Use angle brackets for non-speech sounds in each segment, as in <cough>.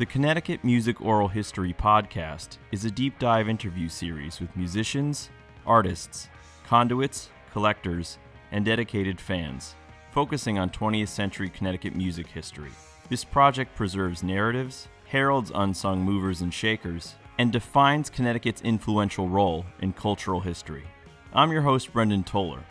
The Connecticut Music Oral History Podcast is a deep dive interview series with musicians, artists, conduits, collectors, and dedicated fans, focusing on 20th century Connecticut music history. This project preserves narratives, heralds unsung movers and shakers, and defines Connecticut's influential role in cultural history. I'm your host, Brendan Toller.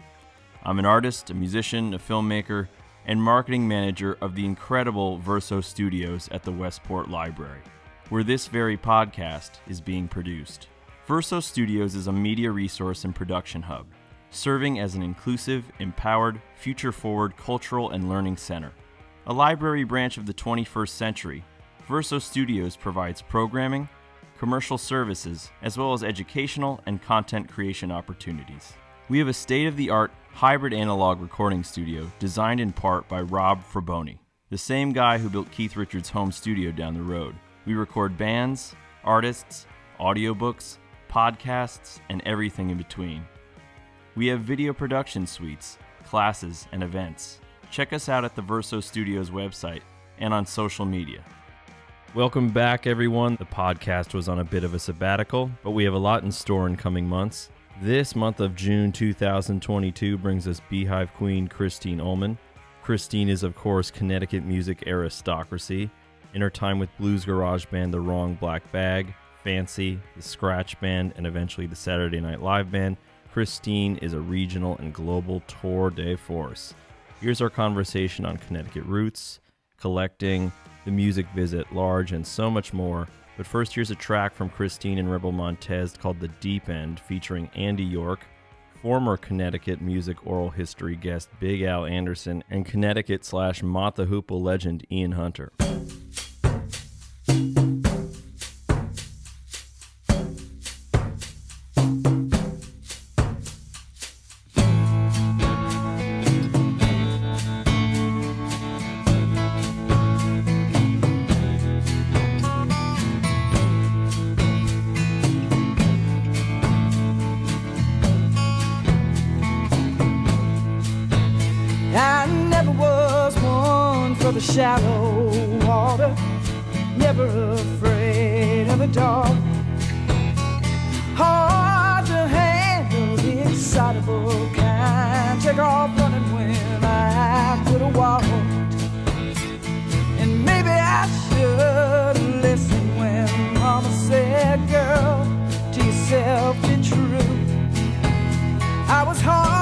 I'm an artist, a musician, a filmmaker, and marketing manager of the incredible Verso Studios at the Westport Library, where this very podcast is being produced. Verso Studios is a media resource and production hub, serving as an inclusive, empowered, future forward cultural and learning center. A library branch of the 21st century, Verso Studios provides programming, commercial services, as well as educational and content creation opportunities. We have a state of the art hybrid analog recording studio designed in part by Rob Fraboni, the same guy who built Keith Richards' home studio down the road. We record bands, artists, audiobooks, podcasts, and everything in between. We have video production suites, classes, and events. Check us out at the Verso Studios website and on social media. Welcome back, everyone. The podcast was on a bit of a sabbatical, but we have a lot in store in coming months. This month of June 2022 brings us Beehive Queen Christine Ohlman. Christine is, of course, Connecticut music aristocracy. In her time with blues garage band The Wrong Black Bag, Fancy, the Scratch Band, and eventually the Saturday Night Live Band, Christine is a regional and global tour de force. Here's our conversation on Connecticut roots, collecting, the music visit, large, and so much more. But first, here's a track from Christine and Rebel Montez called The Deep End, featuring Andy York, former Connecticut music oral history guest Big Al Anderson, and Connecticut slash Mott the Hoople legend Ian Hunter. Shallow water, never afraid of the dark. Hard to handle the excitable kind. Take off running when I could have walked. And maybe I should listen when Mama said, "Girl, to yourself be true." I was hard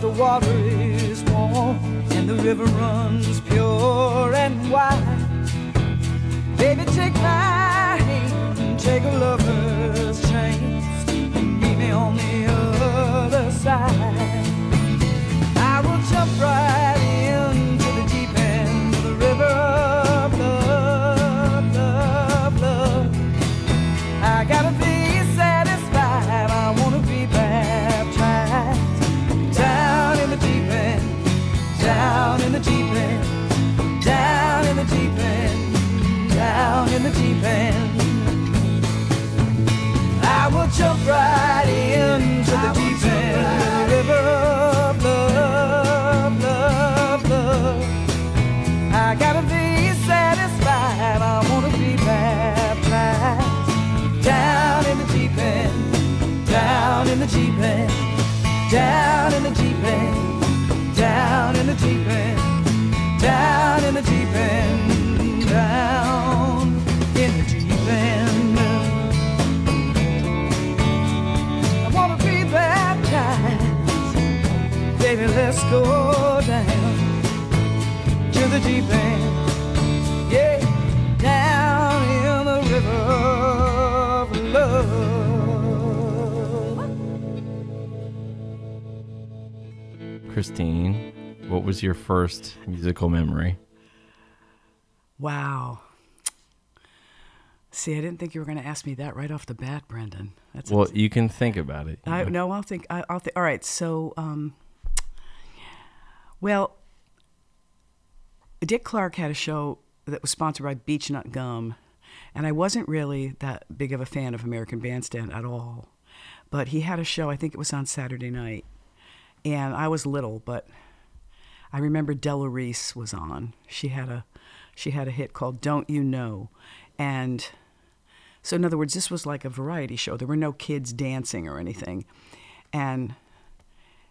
but the water is warm, and the river runs pure and wide. Baby, take my hand, and take a lover's your pride. Go down to the deep end. Yeah, down in the river of love. Christine, what was your first musical memory? Wow. See, I didn't think you were going to ask me that right off the bat, Brendan. That's Well, you can think about it. I, know. no, I'll think. I, I'll think. All right. So, um, well, Dick Clark had a show that was sponsored by Beechnut Gum, and I wasn't really that big of a fan of American Bandstand at all. But he had a show. I think it was on Saturday night, and I was little, but I remember Della Reese was on. She had a she had a hit called "Don't You Know," and so in other words, this was like a variety show. There were no kids dancing or anything, and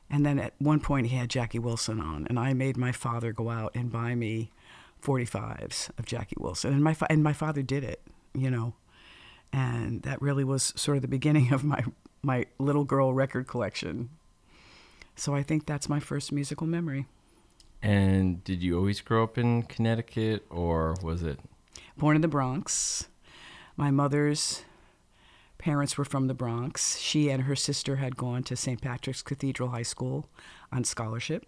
and then at one point he had Jackie Wilson on, and I made my father go out and buy me 45s of Jackie Wilson, and my fa- and my father did it, you know, and that really was sort of the beginning <laughs> of my my little girl record collection. So I think that's my first musical memory. And did you always grow up in Connecticut, or was it? born in the Bronx. My mother's parents were from the Bronx. She and her sister had gone to St. Patrick's Cathedral High School on scholarship.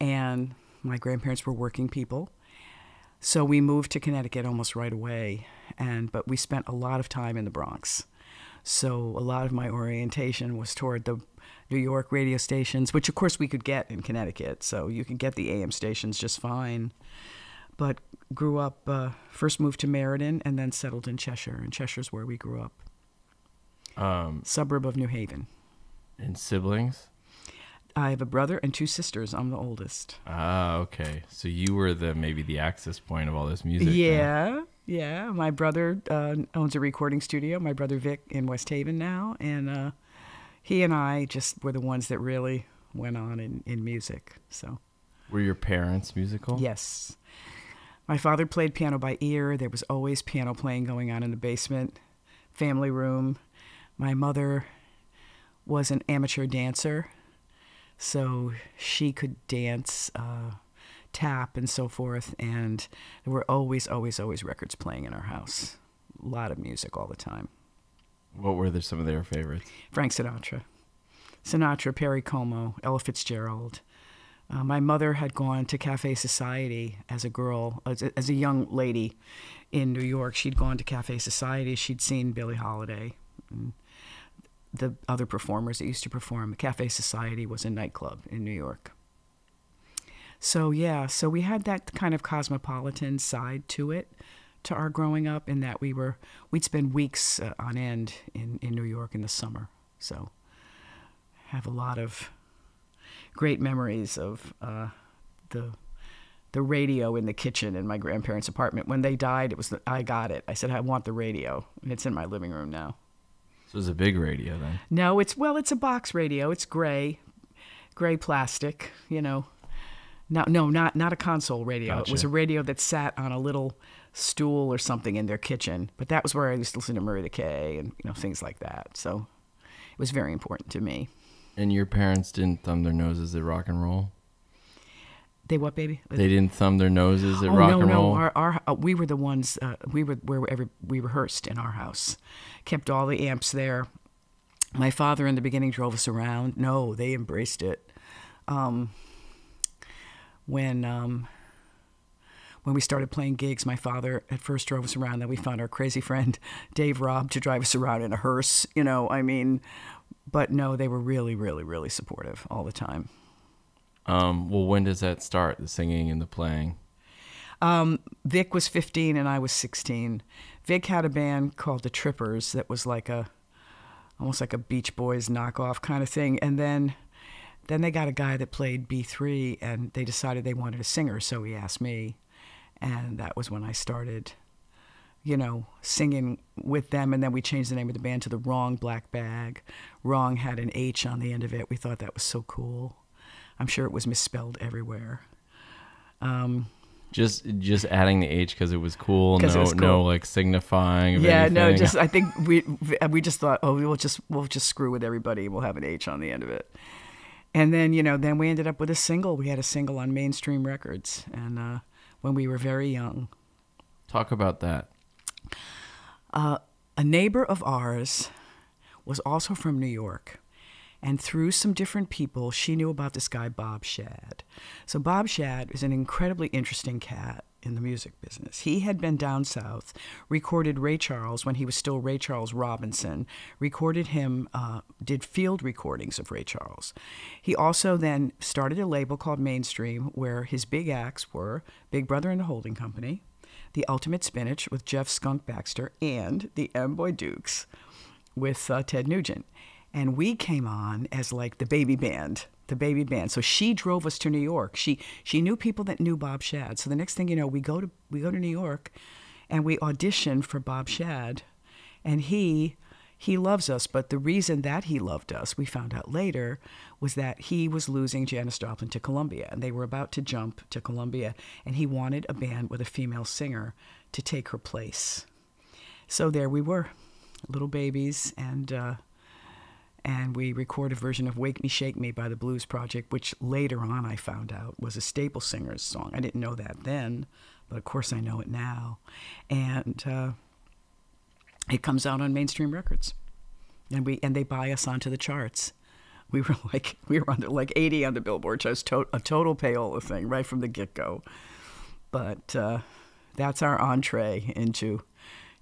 And my grandparents were working people. So we moved to Connecticut almost right away. And but we spent a lot of time in the Bronx. So a lot of my orientation was toward the New York radio stations, which of course we could get in Connecticut. So you could get the AM stations just fine but grew up uh, first moved to Meriden and then settled in Cheshire and Cheshire's where we grew up Um, suburb of New Haven and siblings? I have a brother and two sisters I'm the oldest Ah, okay. So you were the maybe the access point of all this music. yeah yeah my brother uh, owns a recording studio my brother Vic in West Haven now and uh, he and I just were the ones that really went on in, in music so Were your parents musical? Yes. My father played piano by ear. There was always piano playing going on in the basement, family room. My mother was an amateur dancer, so she could dance, uh, tap, and so forth. And there were always, always, always records playing in our house. A lot of music all the time. What were the, some of their favorites? Frank Sinatra. Sinatra, Perry Como, Ella Fitzgerald. Uh, my mother had gone to Cafe Society as a girl, as a, as a young lady in New York. She'd gone to Cafe Society. She'd seen Billie Holiday and the other performers that used to perform. Cafe Society was a nightclub in New York. So, yeah, so we had that kind of cosmopolitan side to it, to our growing up, in that we were, we'd spend weeks uh, on end in, in New York in the summer. So, have a lot of great memories of uh, the the radio in the kitchen in my grandparents' apartment. When they died, it was the, I got it. I said I want the radio, and it's in my living room now. So it was a big radio then. No, it's well, it's a box radio. It's gray, gray plastic. You know, no, no, not not a console radio. It was a radio that sat on a little stool or something in their kitchen. But that was where I used to listen to Murray the K and you know things like that. So it was very important to me. And your parents didn't thumb their noses at rock and roll. They what, baby? They didn't thumb their noses at oh rock no, and no, roll. our, our uh, we were the ones. Uh, we were where every, we rehearsed in our house, kept all the amps there. My father in the beginning drove us around. No, they embraced it. Um, when um, when we started playing gigs, my father at first drove us around. Then we found our crazy friend Dave Robb to drive us around in a hearse. You know, I mean, but no, they were really, really, really supportive all the time. Um, well, when does that start? The singing and the playing. Vic was 15 and I was 16. Vic had a band called the Trippers that was like a almost like a Beach Boys knockoff kind of thing. And then then they got a guy that played B3 and they decided they wanted a singer, so he asked me. And that was when I started you know, singing with them and then we changed the name of the band to the Wrong Black Bag. Wrong had an H on the end of it. We thought that was so cool. I'm sure it was misspelled everywhere. Just just adding the H because it was cool. No, was no, like signifying. Yeah, no, just I <laughs> think we we just thought, oh, we'll just we'll just screw with everybody. We'll have an H on the end of it. and then you know, then we ended up with a single. We had a single on Mainstream Records, and uh, when we were very young. Talk about that. Uh, a neighbor of ours was also from New York. And through some different people, she knew about this guy, Bob Shad. So, Bob Shad is an incredibly interesting cat in the music business. He had been down south, recorded Ray Charles when he was still Ray Charles Robinson, recorded him, uh, did field recordings of Ray Charles. He also then started a label called Mainstream, where his big acts were Big Brother and the Holding Company, The Ultimate Spinach with Jeff Skunk Baxter, and the Amboy Dukes with uh, Ted Nugent. And we came on as like the baby band, the baby band. So she drove us to New York. She she knew people that knew Bob Shad. So the next thing you know, we go to we go to New York, and we audition for Bob Shad, and he he loves us. But the reason that he loved us, we found out later, was that he was losing Janis Joplin to Columbia, and they were about to jump to Columbia, and he wanted a band with a female singer to take her place. So there we were, little babies, and. Uh, and we recorded a version of Wake Me Shake Me by the Blues Project, which later on I found out was a Staple Singers song. I didn't know that then, but of course I know it now. And uh, it comes out on mainstream records. And we and they buy us onto the charts. We were <laughs> like we were under like 80 on the Billboard charts, to- a total payola thing right from the get go. But uh, that's our entree into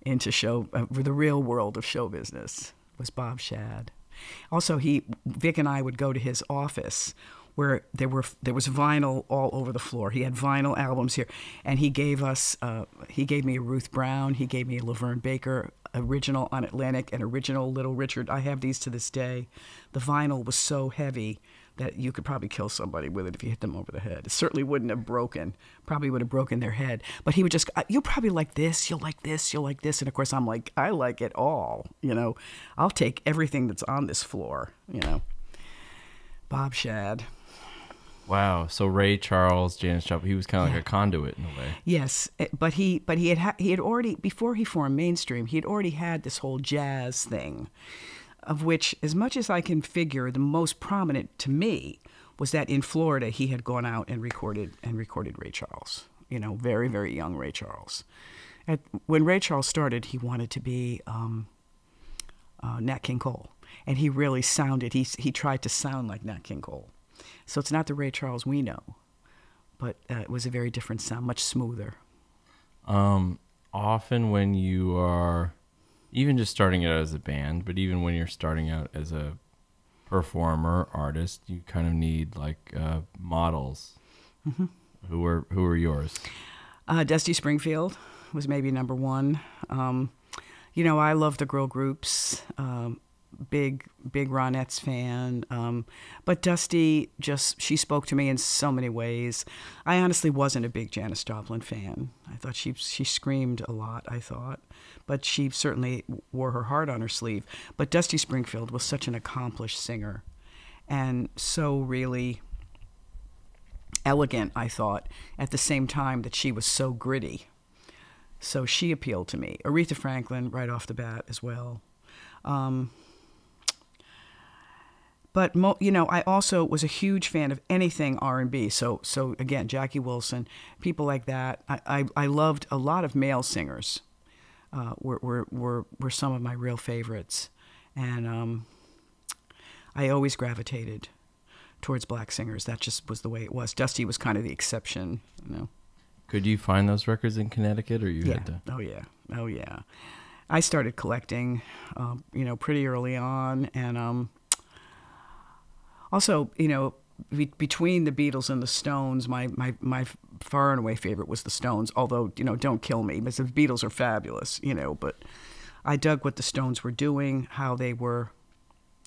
into show uh, the real world of show business was Bob Shad. Also, he Vic and I would go to his office where there were there was vinyl all over the floor. He had vinyl albums here, and he gave us uh, he gave me a Ruth Brown, he gave me a LaVern Baker original on Atlantic, and original Little Richard. I have these to this day. The vinyl was so heavy that you could probably kill somebody with it if you hit them over the head. It certainly wouldn't have broken. Probably would have broken their head. But he would just, uh, you'll probably like this, you'll like this, you'll like this. And of course, I'm like, I like it all. You know, I'll take everything that's on this floor, you know. Bob Shad. Wow. So Ray Charles, Janis Joplin, he was kind of like a conduit in a way. Yes, eh, but he but he had ha- he had already before he formed mainstream, he had already had this whole jazz thing of which, as much as I can figure, the most prominent to me was that in Florida he had gone out and recorded and recorded Ray Charles. You know, very very young Ray Charles. At, when Ray Charles started, he wanted to be um, uh, Nat King Cole, and he really sounded. He he tried to sound like Nat King Cole. So it's not the Ray Charles we know, but uh, it was a very different sound, much smoother. Um, often when you are even just starting out as a band, but even when you're starting out as a performer, artist, you kind of need like uh, models. Mm-hmm. Who were who were yours? Uh, Dusty Springfield was maybe number one. Um, you know, I love the girl groups. Um, big big Ronettes fan. Um, but Dusty just she spoke to me in so many ways. I honestly wasn't a big Janis Joplin fan. I thought she she screamed a lot. I thought, but she certainly wore her heart on her sleeve. But Dusty Springfield was such an accomplished singer, and so really elegant. I thought at the same time that she was so gritty. So she appealed to me. Aretha Franklin, right off the bat, as well. Um, but mo- you know, I also was a huge fan of anything R and B. So so again, Jackie Wilson, people like that. I I, I loved a lot of male singers. Uh, were, were were were some of my real favorites, and um, I always gravitated towards black singers. That just was the way it was. Dusty was kind of the exception, you know. Could you find those records in Connecticut, or you yeah. had to? Oh yeah. Oh yeah. I started collecting, um, you know, pretty early on, and um, also, you know, be- between the Beatles and the Stones, my, my, my far and away favorite was the Stones. Although, you know, don't kill me because the Beatles are fabulous, you know. But I dug what the Stones were doing, how they were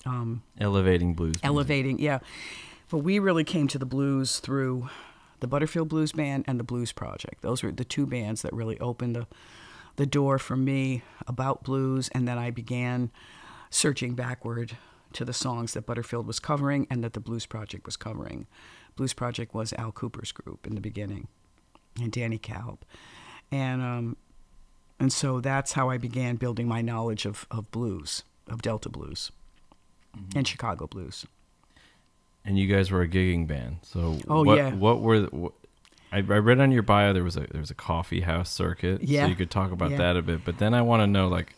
um, Elevating blues. music. elevating. Yeah, but we really came to the blues through the Butterfield Blues Band and the Blues Project. Those were the two bands that really opened the the door for me about blues, and then I began searching backward to the songs that Butterfield was covering and that the Blues Project was covering. Blues Project was Al Kooper's group in the beginning, and Danny Kalb, and um, and so that's how I began building my knowledge of, of blues, of Delta blues, and Chicago blues. and you guys were a gigging band. So Oh, what, yeah. what were the, what, I, I read on your bio there was a there was a coffee house circuit. Yeah. So you could talk about Yeah. that a bit. But then I want to know like,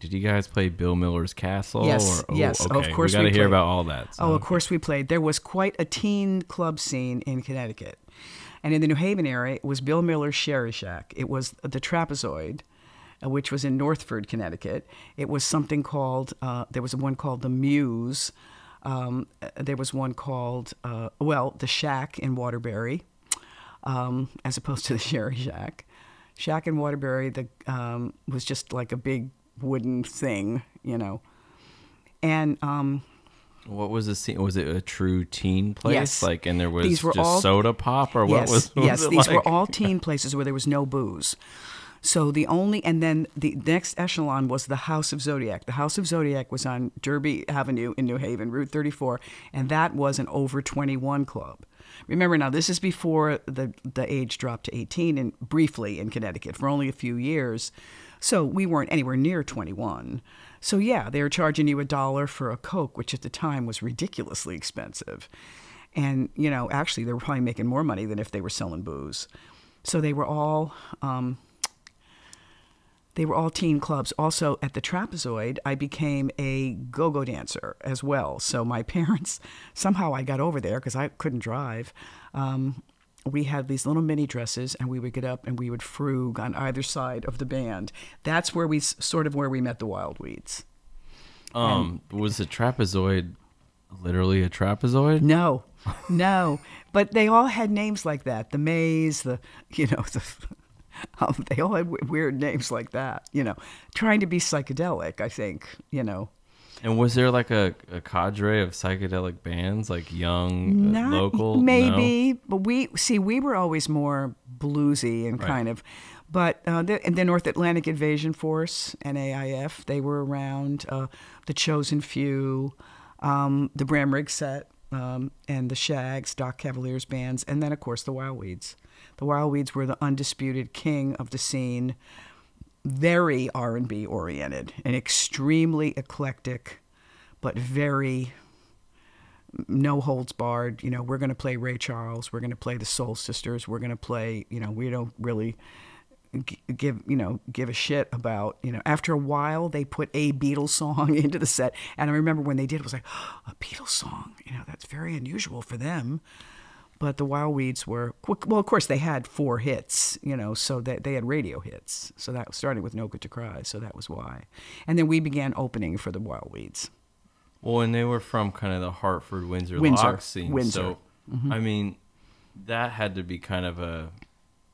did you guys play Bill Miller's Castle? Yes, Or, oh, yes, of course We got to hear about all that. So. Oh, of course we played. There was quite a teen club scene in Connecticut. And in the New Haven area, it was Bill Miller's Sherry Shack. It was the Trapezoid, uh, which was in Northford, Connecticut. It was something called, uh, there was one called the Muse. Um, uh, there was one called, uh, well, the Shack in Waterbury, um, as opposed to the <laughs> Sherry Shack. Shack in Waterbury the, um, was just like a big wooden thing, you know. And um, What was the scene? Was it a true teen place? Yes. Like, and there was These were just all- soda pop, or what was? <laughs> what yes, was these were all teen places where there was no booze. So the only, and then the next echelon was the House of Zodiac. The House of Zodiac was on Derby Avenue in New Haven, Route 34, and that was an over 21 club. Remember now, this is before the the age dropped to 18, and briefly in Connecticut for only a few years. So we weren't anywhere near 21. So yeah, they were charging you a dollar for a Coke, which at the time was ridiculously expensive. And, you know, actually, they were probably making more money than if they were selling booze. So they were all. Um, they were all teen clubs. Also, at the Trapezoid, I became a go go dancer as well. So, my <laughs> parents, somehow I got over there because I couldn't drive. Um, we had these little mini dresses, and we would get up and we would frug on either side of the band. That's where we sort of where we met the Wild Weeds. Um, was the trapezoid literally a trapezoid? No, no, but they all had names like that. The Maze, the you know the. <laughs> Um, they all had w- weird names like that, you know, trying to be psychedelic. I think, you know, And was there like a, a cadre of psychedelic bands, like young, uh, Not local? No? maybe, but we see we were always more bluesy and Right. kind of, but uh, the, and the North Atlantic Invasion Force (NAIF) they were around. Uh, the Chosen Few, um, the Bram Riggs set, um, and the Shags, Doc Cavalier's bands, and then of course the Wild Weeds. The Wild Weeds were the undisputed king of the scene very R&B oriented and extremely eclectic, but very no holds barred. You know, we're going to play Ray Charles. We're going to play the Soul Sisters. We're going to play. You know, we don't really give you know give a shit about you know. After a while, they put a Beatles song <laughs> into the set, and I remember when they did, it was like <gasps> a Beatles song. You know, that's very unusual for them. But the Wild Weeds were well, of course they had four hits, you know, so that they had radio hits. So that was starting with No Good to Cry, so that was why. And then we began opening for the Wild Weeds. Well, and they were from kind of the Hartford, Windsor, Windsor, Lock scene. Windsor. Mm-hmm. So, I mean, that had to be kind of a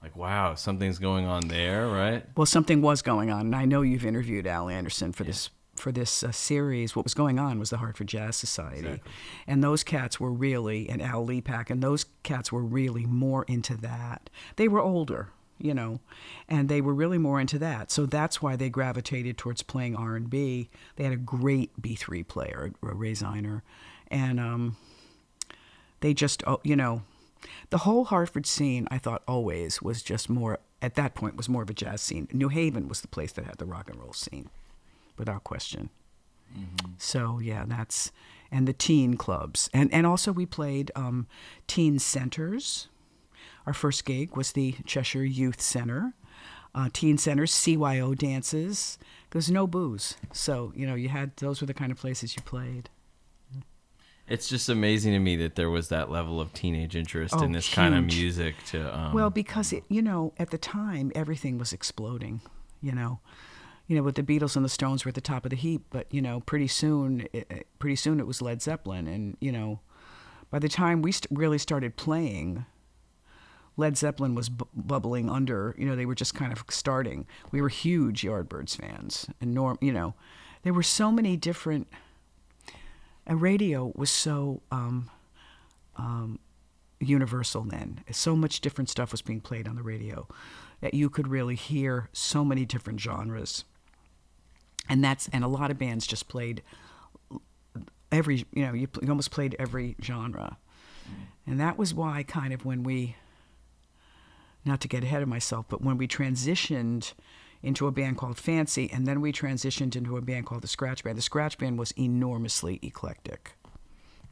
like, wow, something's going on there, right? Well, something was going on, and I know you've interviewed Al Anderson for this for this uh, series. What was going on was the Hartford Jazz Society, Exactly. and those cats were really and Al Leapak, and those cats were really more into that. They were older, you know, and they were really more into that. So that's why they gravitated towards playing R and B. They had a great B three player, Ray Ziner, and um, they just oh, you know the whole hartford scene i thought always was just more at that point was more of a jazz scene new haven was the place that had the rock and roll scene without question. So yeah that's and the teen clubs. And and also we played um, teen centers. Our first gig was the cheshire youth center. Uh, teen centers cyo dances. There's no booze. So you know you had those were the kind of places you played. It's just amazing to me that there was that level of teenage interest Oh, in this kind of music. To um, Well, because it, you know, at the time everything was exploding. You know, you know, with the Beatles and the Stones were at the top of the heap, but you know, pretty soon, it, it- pretty soon it was Led Zeppelin, and you know, by the time we st- really started playing, Led Zeppelin was bu- bubbling under. You know, they were just kind of starting. We were huge Yardbirds fans, and Norm. You know, there were so many different. And radio was so um, um, universal then. So much different stuff was being played on the radio that you could really hear so many different genres. And that's and a lot of bands just played every you know you, you almost played every genre. And that was why kind of when we not to get ahead of myself, but when we transitioned into a band called Fancy and then we transitioned into a band called the Scratch Band. The Scratch Band was enormously eclectic.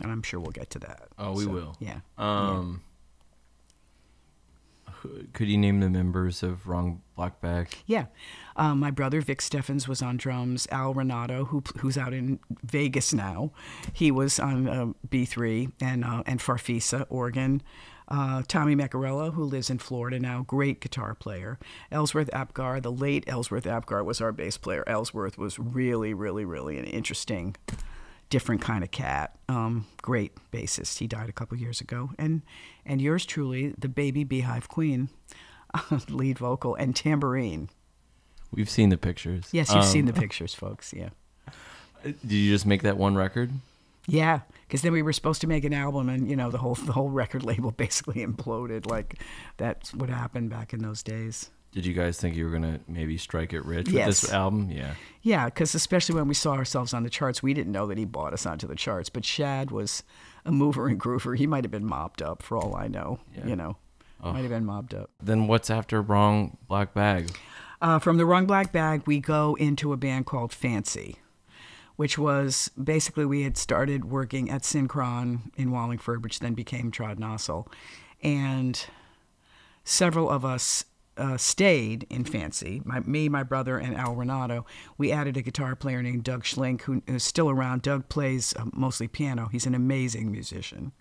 and I'm sure we'll get to that. Oh, we So, will. Yeah. Um, who- could you name the members of Wrong Black Bag? Yeah. Um, my brother Vic Steffens was on drums. Al Renato, who who's out in Vegas now, he was on uh, B3 and uh, and Farfisa, organ. Uh, Tommy Macarella, who lives in Florida now, great guitar player. Ellsworth Apgar, the late Ellsworth Apgar, was our bass player. Ellsworth was really, really, really an interesting, different kind of cat. Um, great bassist. He died a couple years ago. And and yours truly, the baby Beehive Queen, <laughs> lead vocal and tambourine. We've seen the pictures. Yes, you've Um, seen the <laughs> pictures, folks. Yeah. Did you just make that one record? Yeah, because then we were supposed to make an album, and you know the whole the whole record label <laughs> basically imploded. Like that's what happened back in those days. Did you guys think you were gonna maybe strike it rich with this album? Yeah. Yeah, because especially when we saw ourselves on the charts, we didn't know that he bought us onto the charts. But Shad was a mover and groover. He might have been mobbed up for all I know. Yeah. You know, Oh. might have been mobbed up. Then what's after Wrong Black Bag? Uh, from the Wrong Black Bag, we go into a band called Fancy, which was basically we had started working at Synchron in Wallingford, which then became Trod Nossel. And several of us uh, stayed in Fancy. My, me, my brother, and Al Renato. We added a guitar player named Doug Schlink, who is still around. Doug plays uh, mostly piano. He's an amazing musician.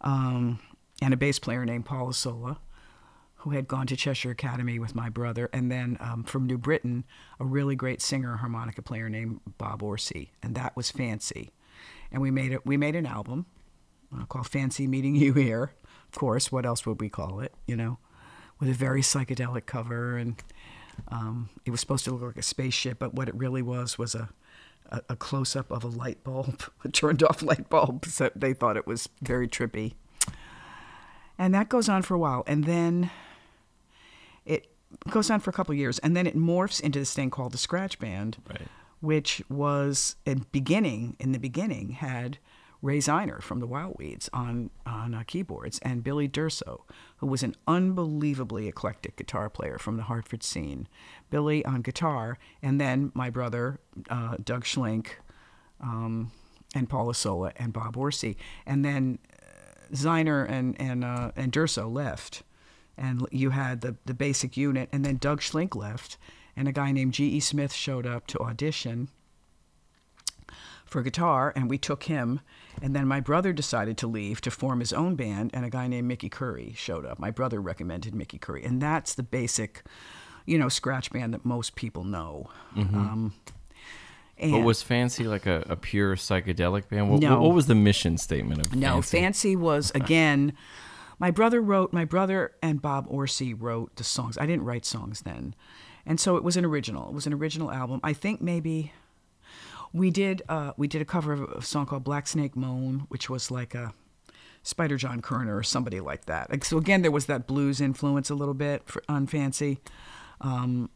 Um, and a bass player named Paul Sola who had gone to Cheshire Academy with my brother, and then um, from New Britain, a really great singer harmonica player named Bob Orsi, and that was Fancy. And we made it. We made an album uh, called Fancy Meeting You Here. Of course, what else would we call it? You know, with a very psychedelic cover, and um, it was supposed to look like a spaceship, but what it really was was a a, a close up of a light bulb, <laughs> a turned off light bulb. <laughs> So they thought it was very trippy. And that goes on for a while. And then it goes on for a couple of years. And then it morphs into this thing called the Scratch Band, Right. which was in beginning, in the beginning, had Ray Ziner from the Wild Weeds on, on uh, keyboards and Billy Durso, who was an unbelievably eclectic guitar player from the Hartford scene. Billy on guitar, and then my brother, uh, Doug Schlink, um, and Paula Sola and Bob Orsi. And then Ziner and and uh, and Durso left, and you had the the basic unit, and then Doug Schlink left, and a guy named G. E. Smith showed up to audition for guitar, and we took him. And then my brother decided to leave to form his own band, and a guy named Mickey Curry showed up. My brother recommended Mickey Curry, and that's the basic, you know, scratch band that most people know. Um, Mm-hmm. But and- was Fancy like a, a pure psychedelic band? What, No. what was the mission statement of No, Fancy? No, Fancy was again. My brother wrote. My brother and Bob Orsi wrote the songs. I didn't write songs then, and so it was an original. It was an original album. I think maybe we did. Uh, we did a cover of a song called Black Snake Moan, which was like a Spider John Koerner or somebody like that. Like, so again, there was that blues influence a little bit for, on Fancy. Um,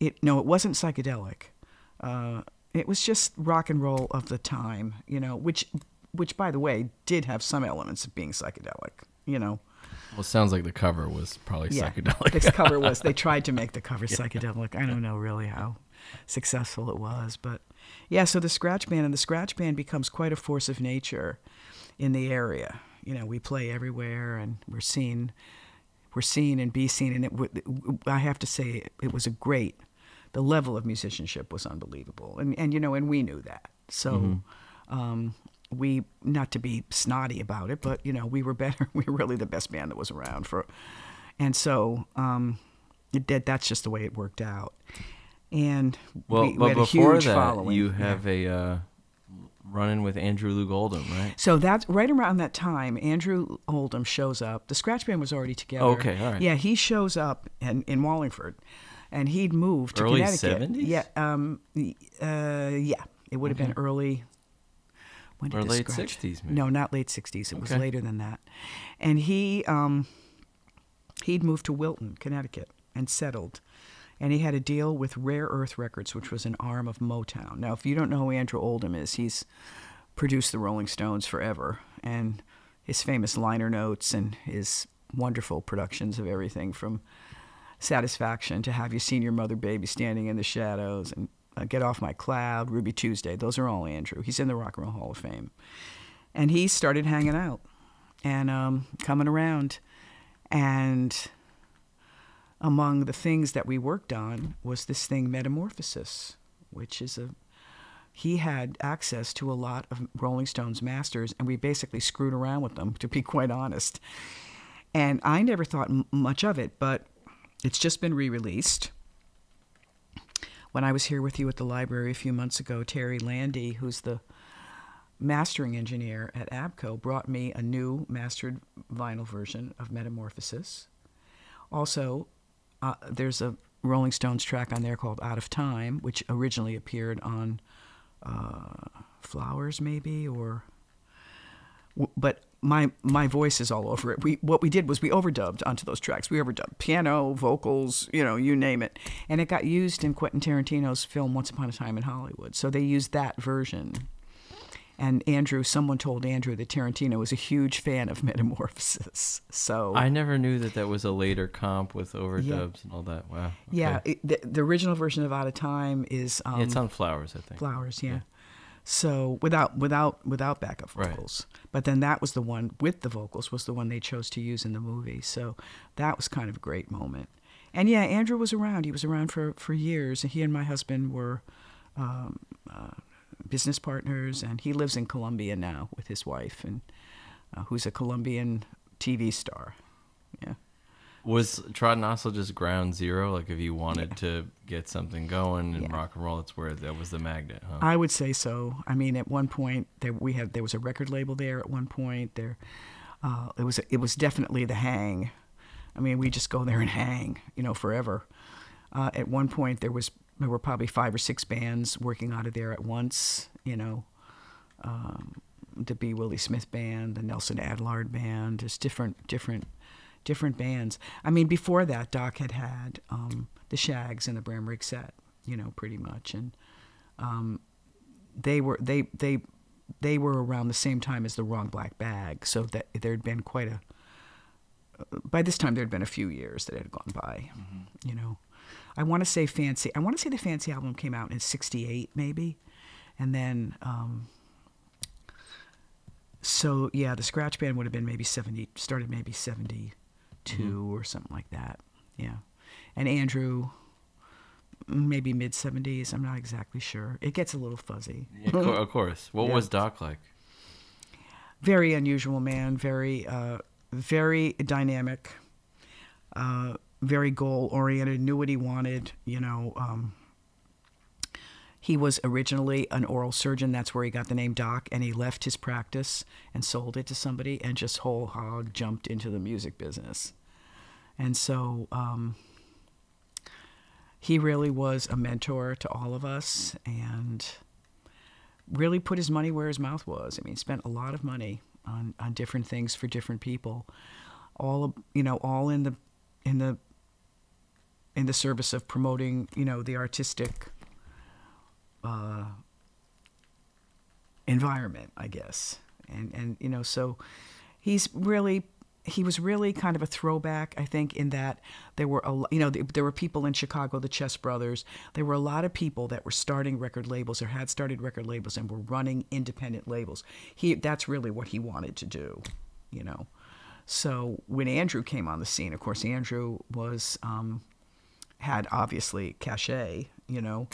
it no, it wasn't psychedelic. Uh, it was just rock and roll of the time, you know, which, which by the way, did have some elements of being psychedelic, you know. Well, it sounds like the cover was probably psychedelic. this cover was. They <laughs> tried to make the cover psychedelic. I don't know really how successful it was, but yeah. So the scratch band and the scratch band becomes quite a force of nature in the area. You know, we play everywhere, and we're seen. We're seen and be seen, and it. I have to say, it was a great. The level of musicianship was unbelievable, and and you know, and we knew that. So. Um, we not to be snotty about it, but you know we were better. <laughs> We were really the best band that was around for, and so um, it did. That's just the way it worked out. And well, we, we but had a before huge that, following. you Yeah. have a uh, run-in with Andrew Loog Oldham, right? So that's right around that time. Andrew Oldham shows up. The scratch band was already together. Oh, okay, all right. Yeah, he shows up in, in Wallingford, and he'd moved to Early Connecticut. 70s? Yeah, um, uh, yeah, it would have been early. When did Or late scratch- 60s, maybe. No, not late '60s. It was later than that. And he um, he'd moved to Wilton, Connecticut, and settled. And he had a deal with Rare Earth Records, which was an arm of Motown. Now, if you don't know who Andrew Oldham is, he's produced the Rolling Stones forever, and his famous liner notes and his wonderful productions of everything from Satisfaction to Have You Seen Your Mother Baby Standing in the Shadows and uh, Get Off My Cloud, Ruby Tuesday. Those are all Andrew. He's in the Rock and Roll Hall of Fame. and he started hanging out and um, coming around. And among the things that we worked on was this thing, Metamorphosis, which is a he had access to a lot of Rolling Stones masters, and we basically screwed around with them, to be quite honest. And I never thought m- much of it, but it's just been re released. When I was here with you at the library a few months ago, Teri Landi, who's the mastering engineer at ABKCO, brought me a new mastered vinyl version of Metamorphosis. Also, uh, there's a Rolling Stones track on there called Out of Time, which originally appeared on uh, Flowers, maybe, or. But my my voice is all over it. We what we did was we overdubbed onto those tracks. We overdubbed piano, vocals, you know, you name it, and it got used in Quentin Tarantino's film Once Upon a Time in Hollywood. So they used that version and Andrew, someone told Andrew that Tarantino was a huge fan of Metamorphosis. So I never knew that that was a later comp with overdubs yeah. and all that. Wow. Okay. Yeah, it, the, the, original version of Out of Time is um, yeah, it's on Flowers, I think. Flowers, yeah. yeah. So without without without backup vocals, right. but then that was the one with the vocals was the one they chose to use in the movie. So that was kind of a great moment. And yeah, Andrew was around. He was around for for years, and he and my husband were. Um, uh, business partners, and he lives in Colombia now with his wife, and uh, who's a Colombian TV star. Yeah. Was Trodden also just ground zero? Like, if you wanted yeah. to get something going in yeah. rock and roll, that's where that was the magnet, huh? I would say so. I mean, at one point there we had there was a record label there. At one point there, uh, it was it was definitely the hang. I mean, we just go there and hang, you know, forever. Uh, at one point there was there were probably five or six bands working out of there at once. You know, um, the B. Willie Smith band, the Nelson Adelard band, just different, different, different bands. I mean, before that, Doc had had um, the Shags and the Bram Rigg Set. You know, pretty much, and um, they were they they they were around the same time as the Wrong Black Bag, so that there had been quite a. By this time, there had been a few years that had gone by. Mm-hmm. You know. I want to say Fancy. I want to say the Fancy album came out in '68, maybe, and then. Um, so yeah, the Scratch Band would have been maybe '70, started maybe '72 mm-hmm. or something like that. Yeah, and Andrew, maybe mid '70s. I'm not exactly sure. It gets a little fuzzy. Yeah, of course. What <laughs> yeah. was Doc like? Very unusual man. Very, uh, very dynamic. Uh, very goal oriented, knew what he wanted. You know, um, he was originally an oral surgeon. That's where he got the name Doc, and he left his practice and sold it to somebody, and just whole hog jumped into the music business. And so um, he really was a mentor to all of us, and really put his money where his mouth was. I mean, spent a lot of money on on different things for different people, all you know, all in the in the in the service of promoting, you know, the artistic uh, environment, I guess. And and you know, so he's really he was really kind of a throwback, I think, in that there were a you know there were people in Chicago, the Chess Brothers. There were a lot of people that were starting record labels or had started record labels and were running independent labels. He that's really what he wanted to do, you know. So when Andrew came on the scene, of course, Andrew was um, had obviously cachet, you know,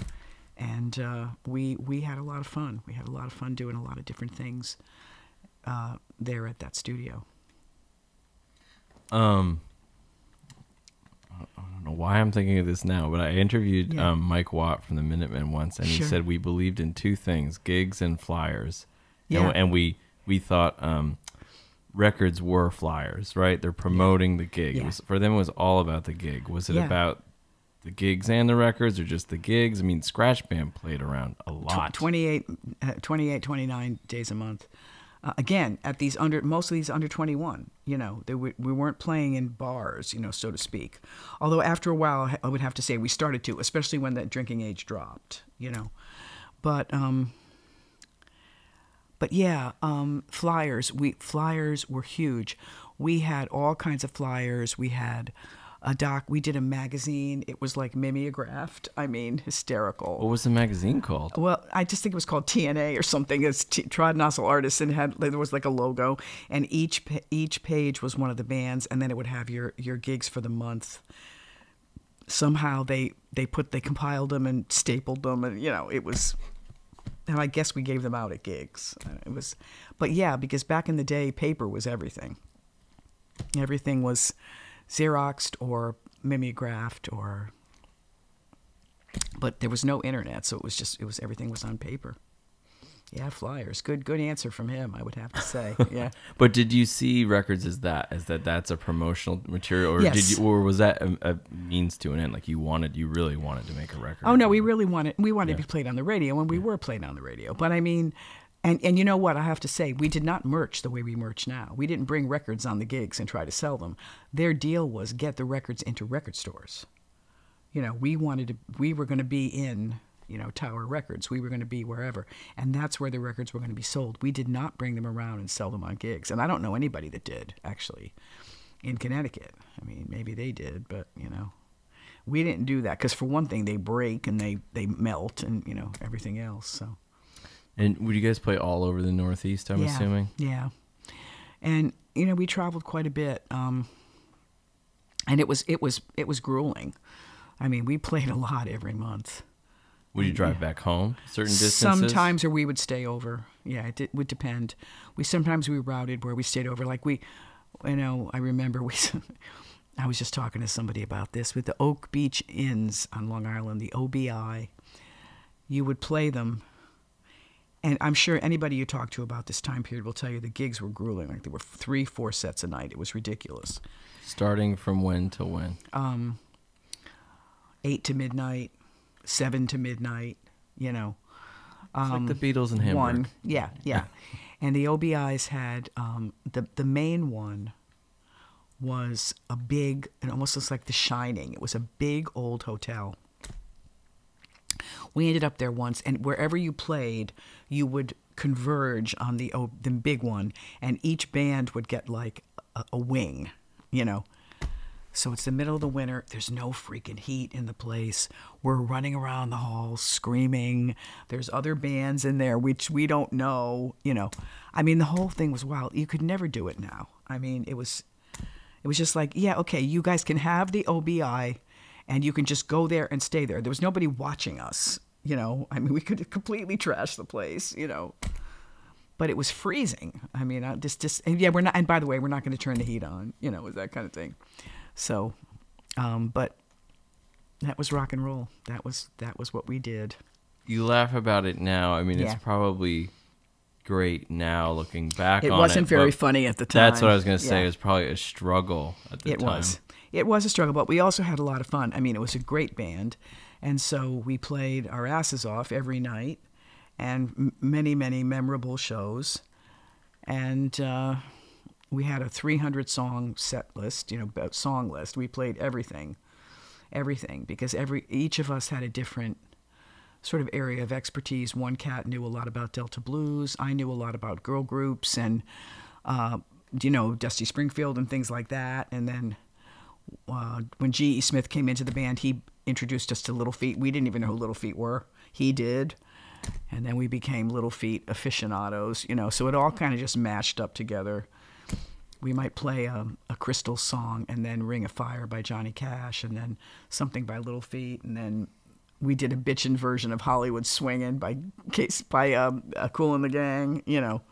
and uh, we we had a lot of fun. We had a lot of fun doing a lot of different things uh, there at that studio. Um, I don't know why I'm thinking of this now, but I interviewed yeah. um, Mike Watt from the Minutemen once, and he said we believed in two things: gigs and flyers. Yeah. And, and we we thought um, records were flyers, right? They're promoting yeah. the gig. Yeah. Was, for them, it was all about the gig. Was it yeah. about the gigs and the records or just the gigs? I mean, Scratch Band played around a lot. 28, uh, 28 29 days a month. Uh, again, at these under, most of these under 21, you know, they, we, we weren't playing in bars, you know, so to speak. Although after a while, I would have to say we started to, especially when that drinking age dropped, you know. But, um, but yeah, um, flyers. We flyers were huge. We had all kinds of flyers. We had a doc. We did a magazine. It was like mimeographed. I mean, hysterical. What was the magazine called? Well, I just think it was called TNA or something. It's T- Trod Nossel Artists, and had there was like a logo, and each each page was one of the bands, and then it would have your your gigs for the month. Somehow they they put they compiled them and stapled them, and you know it was. And I guess we gave them out at gigs. It was, but yeah, because back in the day, paper was everything. Everything was Xeroxed or mimeographed or but there was no internet, so it was just it was everything was on paper. Yeah, flyers. Good good answer from him, I would have to say. <laughs> Yeah. But did you see records as that as that that's a promotional material, or did you, or was that a, a means to an end? Like you wanted, you really wanted to make a record. Oh no, we really wanted we wanted Yeah. to be played on the radio, and we were played on the radio. But I mean, and and you know what? I have to say, we did not merch the way we merch now. We didn't bring records on the gigs and try to sell them. Their deal was get the records into record stores. You know, we wanted to. We were going to be in. You know, Tower Records. We were going to be wherever, and that's where the records were going to be sold. We did not bring them around and sell them on gigs, and I don't know anybody that did actually in Connecticut. I mean, maybe they did, but you know, we didn't do that because for one thing, they break and they they melt, and you know everything else. So And would you guys play all over the Northeast? I'm yeah, assuming. yeah, and you know we traveled quite a bit, um, and it was it was it was grueling. I mean, we played a lot every month. Would you drive back home certain distances? Sometimes, or we would stay over. Yeah, it would depend. We sometimes we routed where we stayed over. Like we, you know, I remember we. <laughs> I was just talking to somebody about this with the Oak Beach Inns on Long Island, the OBI. You would play them, and I'm sure anybody you talk to about this time period will tell you the gigs were grueling. Like there were three, four sets a night. It was ridiculous. Starting from when to when? Um, eight to midnight, seven to midnight. You know. It's like the Beatles and Hamburg. Um, One, yeah, <laughs> yeah. and the OBIs had um, the the main one was a big, it almost looks like The Shining. It was a big old hotel. We ended up there once, and wherever you played, you would converge on the O- the big one, and each band would get like a, a wing, you know. So it's the middle of the winter. There's no freaking heat in the place. We're running around the halls screaming. There's other bands in there which we don't know, you know. I mean, the whole thing was wild. You could never do it now. I mean, it was it was just like, yeah, okay, you guys can have the OBI and you can just go there and stay there. There was nobody watching us, you know. <laughs> I mean, we could completely trash the place, you know. But it was freezing. I mean, I just just and yeah, we're not and by the way, we're not going to turn the heat on, you know, was that kind of thing. So, um, but that was rock and roll. That was that was what we did. You laugh about it now. I mean, Yeah. it's probably great now looking back on It wasn't very funny at the time. That's what I was going to say. Yeah. It was probably a struggle at the it time. was. It was a struggle, but we also had a lot of fun. I mean, it was a great band, and so we played our asses off every night, and m- many, many memorable shows, and uh, we had a 300 song set list, you know, song list. We played everything, everything, because every each of us had a different sort of area of expertise. One cat knew a lot about Delta blues. I knew a lot about girl groups and, uh, you know, Dusty Springfield and things like that. And then uh, when G.E. Smith came into the band, he introduced us to Little Feat. We didn't even know who Little Feat were. He did. And then we became Little Feat aficionados, you know, so it all kind of just matched up together. We might play a, a Crystal song and then Ring of Fire by Johnny Cash and then something by Little Feat and then we did a bitchin' version of Hollywood Swingin' by Case by um, uh, Kool and the Gang, you know,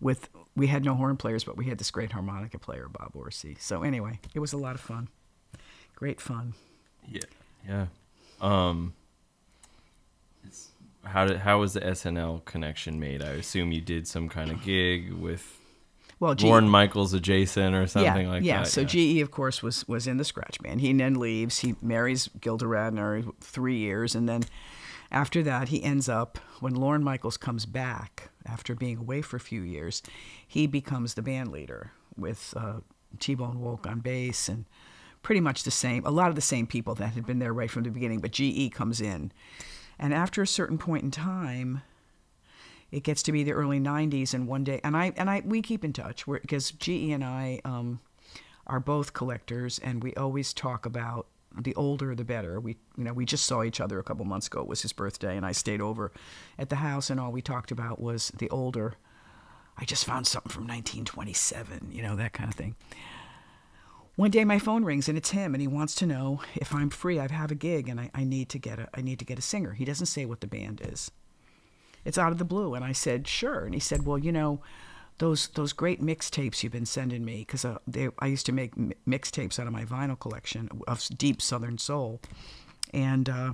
with we had no horn players, but we had this great harmonica player, Bob Orsi. So anyway, it was a lot of fun, great fun. Yeah. Yeah. Um how did how was the SNL connection made? I assume you did some kind of gig with Well, G- Lorne Michaels adjacent or something yeah, like yeah. that. So GE, of course, was was in the scratch band. He then leaves. He marries Gilda Radner three years, and then after that, he ends up when Lorne Michaels comes back after being away for a few years, he becomes the band leader with uh, T-Bone Wolk on bass and pretty much the same. A lot of the same people that had been there right from the beginning, but GE comes in, and after a certain point in time it gets to be the early 90s and one day and i and i we keep in touch because ge and i um, are both collectors, and we always talk about the older the better. We you know we just saw each other a couple months ago. It was his birthday, and I stayed over at the house, and all we talked about was the older. I just found something from 1927, you know that kind of thing. One day my phone rings and it's him, and he wants to know if I'm free. I have a gig, and I, I need to get a I need to get a singer. He doesn't say what the band is. It's out of the blue, and I said sure, and he said, well, you know those those great mixtapes you've been sending me because uh, I used to make mi- mixtapes out of my vinyl collection of deep Southern soul, and uh,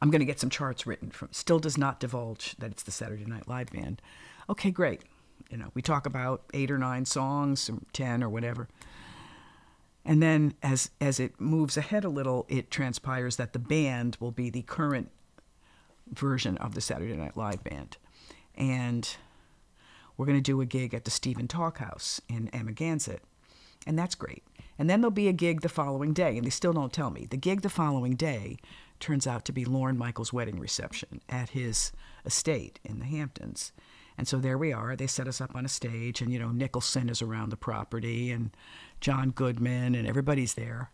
I'm going to get some charts written from. Still does not divulge that it's the Saturday Night Live band. Okay, great. You know, we talk about eight or nine songs, or ten or whatever. And then as as it moves ahead a little, it transpires that the band will be the current version of the Saturday Night Live band. And we're going to do a gig at the Stephen Talkhouse in Amagansett. And that's great. And then there'll be a gig the following day, and they still don't tell me. The gig the following day turns out to be Lorne Michaels' wedding reception at his estate in the Hamptons. And so there we are. They set us up on a stage, and you know Nicholson is around the property, and John Goodman, and everybody's there.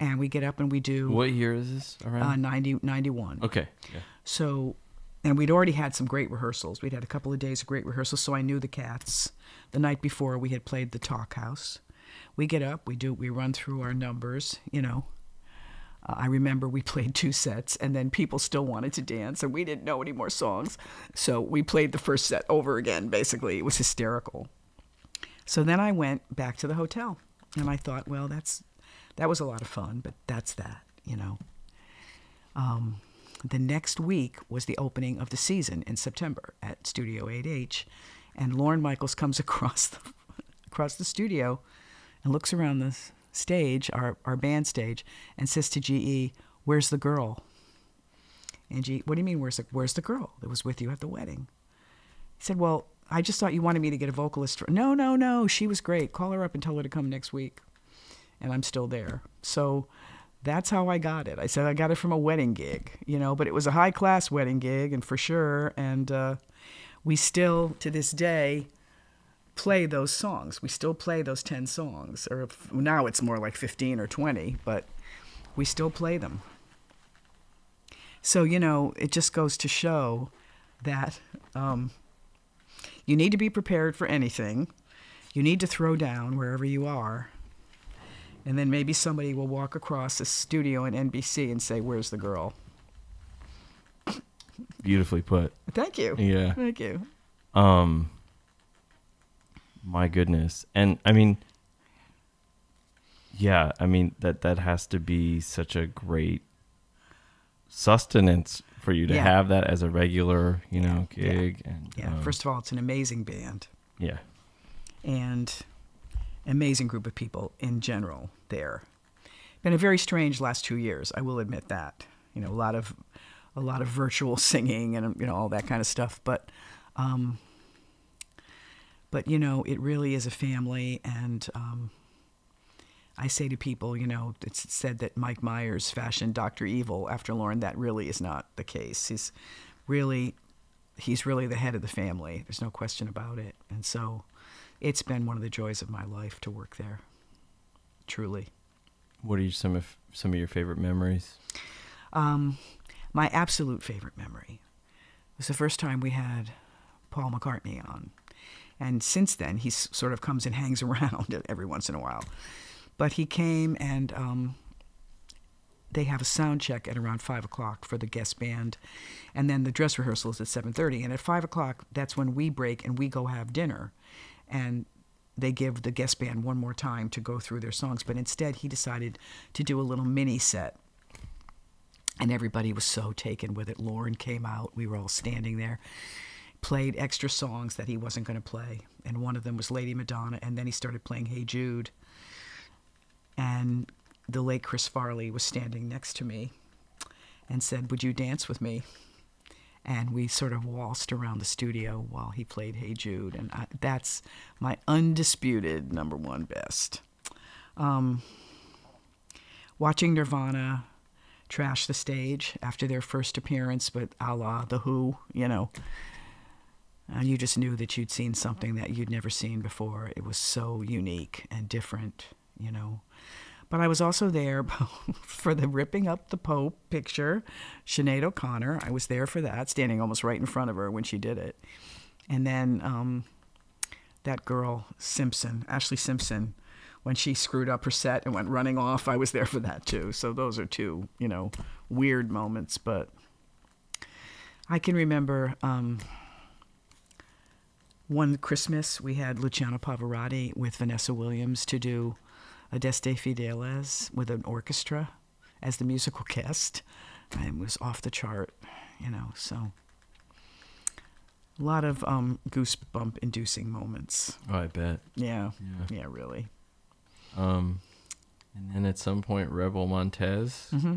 And we get up and we do What year is this uh, around? 90, 91. okay. Yeah. So, and we'd already had some great rehearsals. We'd had a couple of days of great rehearsals, so I knew the cats. The night before, we had played the Talkhouse. We get up, we do, we run through our numbers. You know, uh, I remember we <laughs> played two sets, and then people still wanted to dance, and we didn't know any more songs, so we played the first set over again. Basically, it was hysterical. So then I went back to the hotel, and I thought, well, that's that was a lot of fun, but that's that, you know. Um, the next week was the opening of the season in September at Studio 8H, and Lorne Michaels comes <laughs> across the, across the studio and looks around the stage, our, our band stage, and says to GE, "Where's the girl?" And GE, "What do you mean? Where's the Where's the girl that was with you at the wedding?" He said, "Well, I just thought you wanted me to get a vocalist for." No, no, no. She was great. Call her up and tell her to come next week. And I'm still there. So that's how I got it. I said I got it from a wedding gig, you know, but it was a high class wedding gig, and for sure. And uh, we still, to this day, play those songs. We still play those 10 songs. Or if, now it's more like 15 or 20, but we still play them. So, you know, it just goes to show that um, you need to be prepared for anything. You need to throw down wherever you are. And then maybe somebody will walk across a studio in NBC and say, Where's the girl? Beautifully put. Thank you. Yeah. Thank you. Um. My goodness, and I mean, yeah, I mean that that has to be such a great sustenance for you to Yeah. have that as a regular, you know, Yeah. gig. And Yeah. um, First of all, it's an amazing band yeah, and amazing group of people in general there. Been a very strange last two years. I will admit that. You know, a lot of a lot of virtual <laughs> singing and you know all that kind of stuff. But um, but you know, it really is a family, and um, I say to people, you know, it's said that Mike Myers fashioned Doctor Evil after Lorne. That really is not the case. He's really he's really the head of the family. There's no question about it. And so it's been one of the joys of my life to work there. Truly. what are you, some of some of your favorite memories? Um, my absolute favorite memory was the first time we had Paul McCartney on. And since then, he sort of comes and <laughs> hangs around <laughs> every once in a while. But he came and um, they have a sound check at around five o'clock for the guest band, and then the dress rehearsal is at seven thirty. And at five o'clock, that's when we break and we go have dinner, and they give the guest band one more time to go through their songs. But instead, he decided to do a little mini set and everybody was so taken with it. Lorne came out. We were all standing there, played extra songs that he wasn't going to play, and one of them was Lady Madonna. And then he started playing Hey Jude. And the late Chris Farley was standing next to me and said, "Would you dance with me?" And we sort of waltzed around the studio while he played Hey Jude, and I, that's my undisputed number one best. Um, watching Nirvana trash the stage after their first appearance, but a la The Who, you know. And you just knew that you'd seen something that you'd never seen before. It was so unique and different, you know. But I was also there <laughs> for the ripping up the Pope picture, Sinead O'Connor. I was there for that, standing almost right in front of her when she did it. And then um, that girl, Simpson, Ashlee Simpson, when she screwed up her set and went running off, I was there for that too. So those are two, you know, weird moments. But I can remember um, one Christmas we had Luciano Pavarotti with Vanessa Williams to do Adeste Fideles with an orchestra as the musical guest. And it was off the chart, you know, so a lot of um, goosebump inducing moments. Oh, I bet. Yeah. Yeah. Yeah, really. Um, and then at some point, Rebel Montez. hmm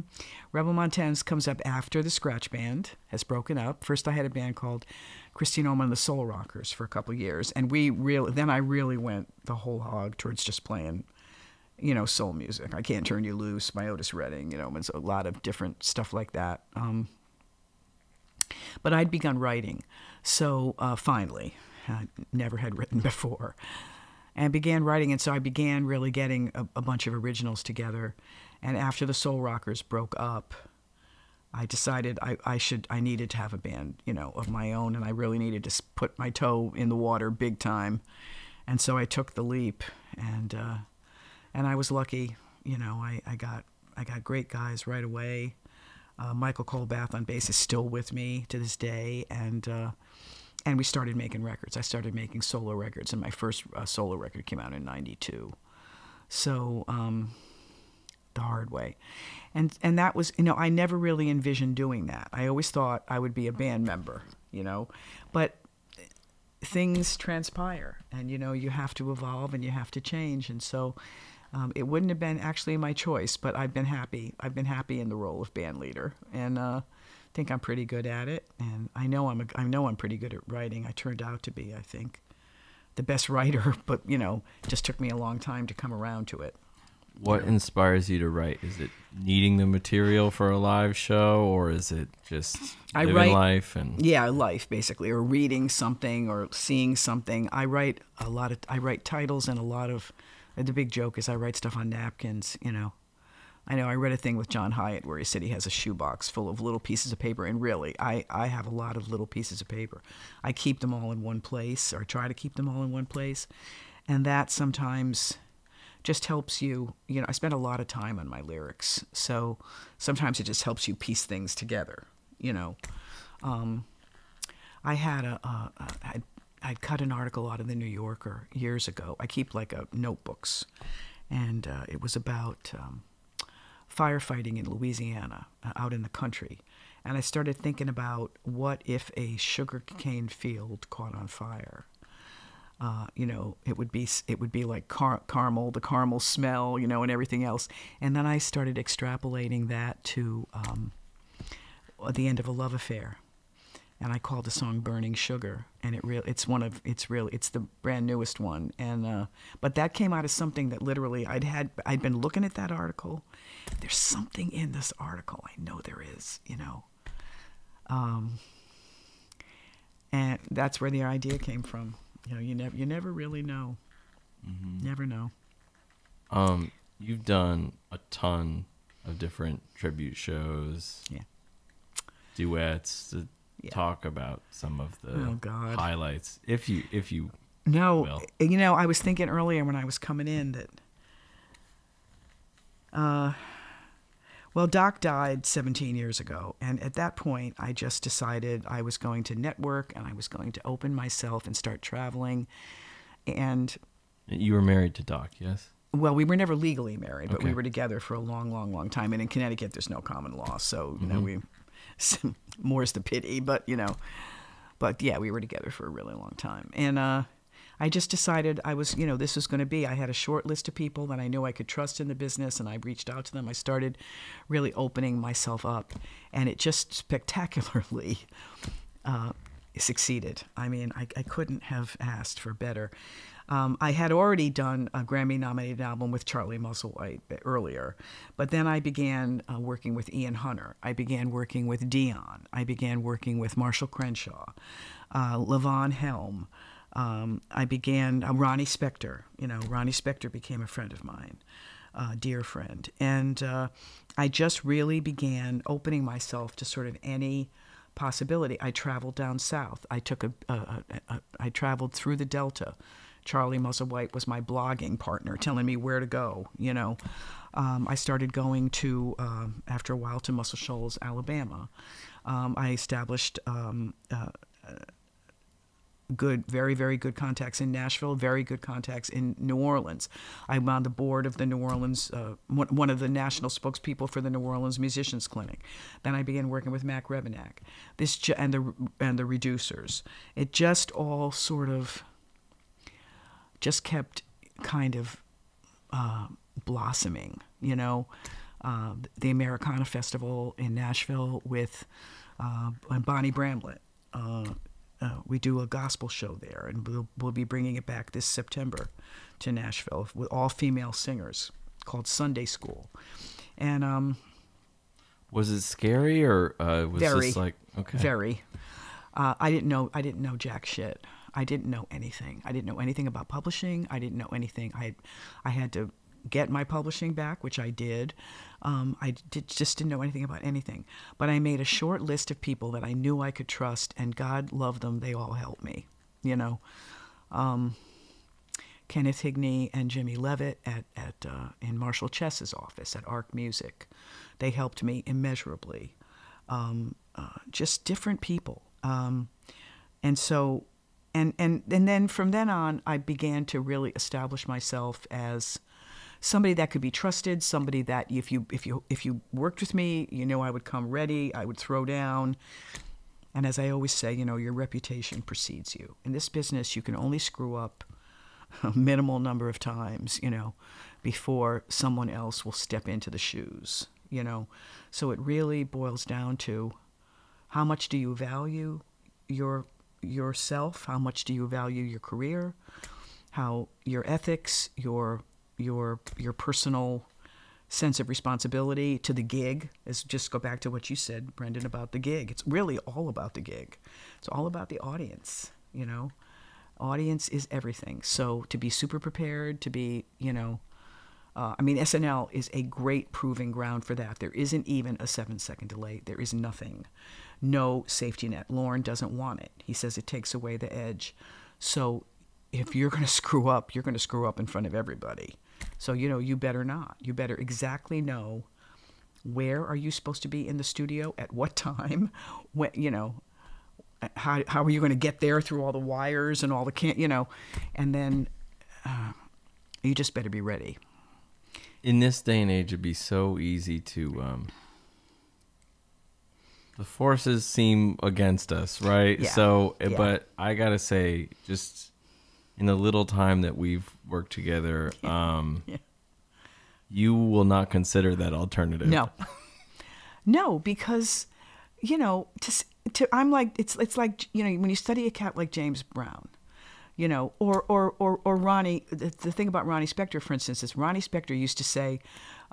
Rebel Montez comes up after the Scratch Band has broken up. First, I had a band called Christine Ohlman and the Soul Rockers for a couple of years, and we really then I really went the whole hog towards just playing, you know, soul music. I can't turn you loose by Otis Redding. You know, it's a lot of different stuff like that. Um, but I'd begun writing, so uh, finally, I never had written <laughs> before, and began writing. And so I began really getting a, a bunch of originals together. And after the Soul Rockers broke up, I decided I, I should I needed to have a band, you know, of my own, and I really needed to put my toe in the water big time. And so I took the leap, and uh, and I was lucky, you know. I, I got I got great guys right away. Uh, Michael Colbath on bass is still with me to this day, and uh, and we started making records. I started making solo records, and my first uh, solo record came out in '92. So um, the hard way, and and that was you know I never really envisioned doing that. I always thought I would be a band member, you know, but things transpire, and you know you have to evolve and you have to change, and so. Um, it wouldn't have been actually my choice, but I've been happy. I've been happy in the role of band leader, and uh, think I'm pretty good at it. And I know I'm a, I know I'm pretty good at writing. I turned out to be, I think, the best writer. <laughs> But you know, just took me a long time to come around to it. What inspires you to write? Is it needing the material for a live show, or is it just I living write- life and Yeah, life basically, or reading something or seeing something. I write a lot of I write titles and a lot of. The big joke is I write stuff on napkins. You know, I know I read a thing with John Hiatt where he said he has a shoebox full of little pieces of paper, and really, I I have a lot of little pieces of paper. I keep them all in one place, or try to keep them all in one place, and that sometimes just helps you. You know, I spend a lot of time on my lyrics, so sometimes it just helps you piece things together. You know. Um, I had a, I'd cut an article out of the New Yorker years ago. I keep like a notebooks, and uh, it was about um, firefighting in Louisiana, uh, out in the country. And I started thinking about what if a sugarcane field caught on fire. Uh, you know, it would be it would be like car- caramel, the caramel smell, you know, and everything else. And then I started extrapolating that to um, the end of a love affair and I called the song "Burning Sugar," and it real it's one of it's really it's the brand newest one, and uh, but that came out of something that literally I'd had I'd been looking at that article. There's something in this article I know there is, you know, um, and that's where the idea came from. You know, you never you never really know, never know. um you've done a ton of different tribute shows, Yeah. duets to Yeah. talk about some of the Oh, highlights if you if you No, Will. you know, I was thinking earlier when I was coming in that, uh, well, Doc died 17 years ago, and at that point, I just decided I was going to network and I was going to open myself and start traveling, and you were married to Doc, yes? well, we were never legally married, but we were together for a long, long, long time. And in Connecticut, there's no common law, so you know we <laughs> more's the pity. But you know, but yeah, we were together for a really long time, and uh, I just decided I was, you know, this was going to be. I had a short list of people that I knew I could trust in the business, and I reached out to them. I started really opening myself up, and it just spectacularly uh, succeeded. I mean, I, I couldn't have asked for better. Um, I had already done a Grammy nominated album with Charlie Musselwhite earlier, but then I began uh, working with Ian Hunter. I began working with Dion. I began working with Marshall Crenshaw, uh, Levon Helm. Um, I began uh, Ronnie Spector. You know, Ronnie Spector became a friend of mine, a dear friend, and uh, I just really began opening myself to sort of any possibility. I traveled down south. I took a, a, a, a I traveled through the Delta. Charlie Musselwhite was my blogging partner, telling me where to go. You know, um, I started going to um, after a while to Muscle Shoals, Alabama. Um, I established um, uh, good, very, very good contacts in Nashville, very good contacts in New Orleans. I'm on the board of the New Orleans, uh, one, of the national spokespeople for the New Orleans Musicians Clinic. Then I began working with Mac Rebennack, this and the and the Reducers. It just all sort of just kept kind of uh, blossoming, you know. Uh, the Americana Festival in Nashville with uh, Bonnie Bramlett. Uh, uh, we do a gospel show there, and we'll, we'll be bringing it back this September to Nashville with all female singers called Sunday School. And um, was it scary or uh, was very, this like okay? Very. Uh, I didn't know. I didn't know jack shit. I didn't know anything. I didn't know anything about publishing. I didn't know anything. I, I had to get my publishing back, which I did. Um, I did, just didn't know anything about anything. But I made a short list of people that I knew I could trust, and God loved them. They all helped me, you know. Um, Kenneth Higney and Jimmy Levitt at, at uh, in Marshall Chess's office at Arc Music. They helped me immeasurably. Um, uh, just different people. Um, and so, and, and, and then from then on, I began to really establish myself as somebody that could be trusted, somebody that if you if you if you worked with me, you know I would come ready, I would throw down. And as I always say, you know, your reputation precedes you. In this business, you can only screw up <laughs> a minimal number of times, you know, before someone else will step into the shoes, you know. So it really boils down to how much do you value your yourself? How much do you value your career? How your ethics, your your your personal sense of responsibility to the gig? Is just go back to what you said brendan about the gig. It's really all about the gig. It's all about the audience you know? Audience is everything. So to be super prepared to be you know uh, i mean snl is a great proving ground for that. There isn't even a seven second delay. There is nothing no safety net Lorne doesn't want it he says it takes away the edge so if you're going to screw up you're going to screw up in front of everybody so, you know, you better not. You better exactly know where are you supposed to be in the studio at what time, when, you know, how, how are you going to get there through all the wires and all the can you know, and then uh, you just better be ready. In this day and age, it'd be so easy to. Um, the forces seem against us, right? Yeah. So, eh, Yeah. but I gotta say, just in the little time that we've worked together, <laughs> um, Yeah. you will not consider that alternative. No. <laughs> no, because you know, to, to I'm like it's it's like you know when you study a cat like James Brown, you know, or or or, or Ronnie. The, the thing about Ronnie Spector, for instance, is Ronnie Spector used to say.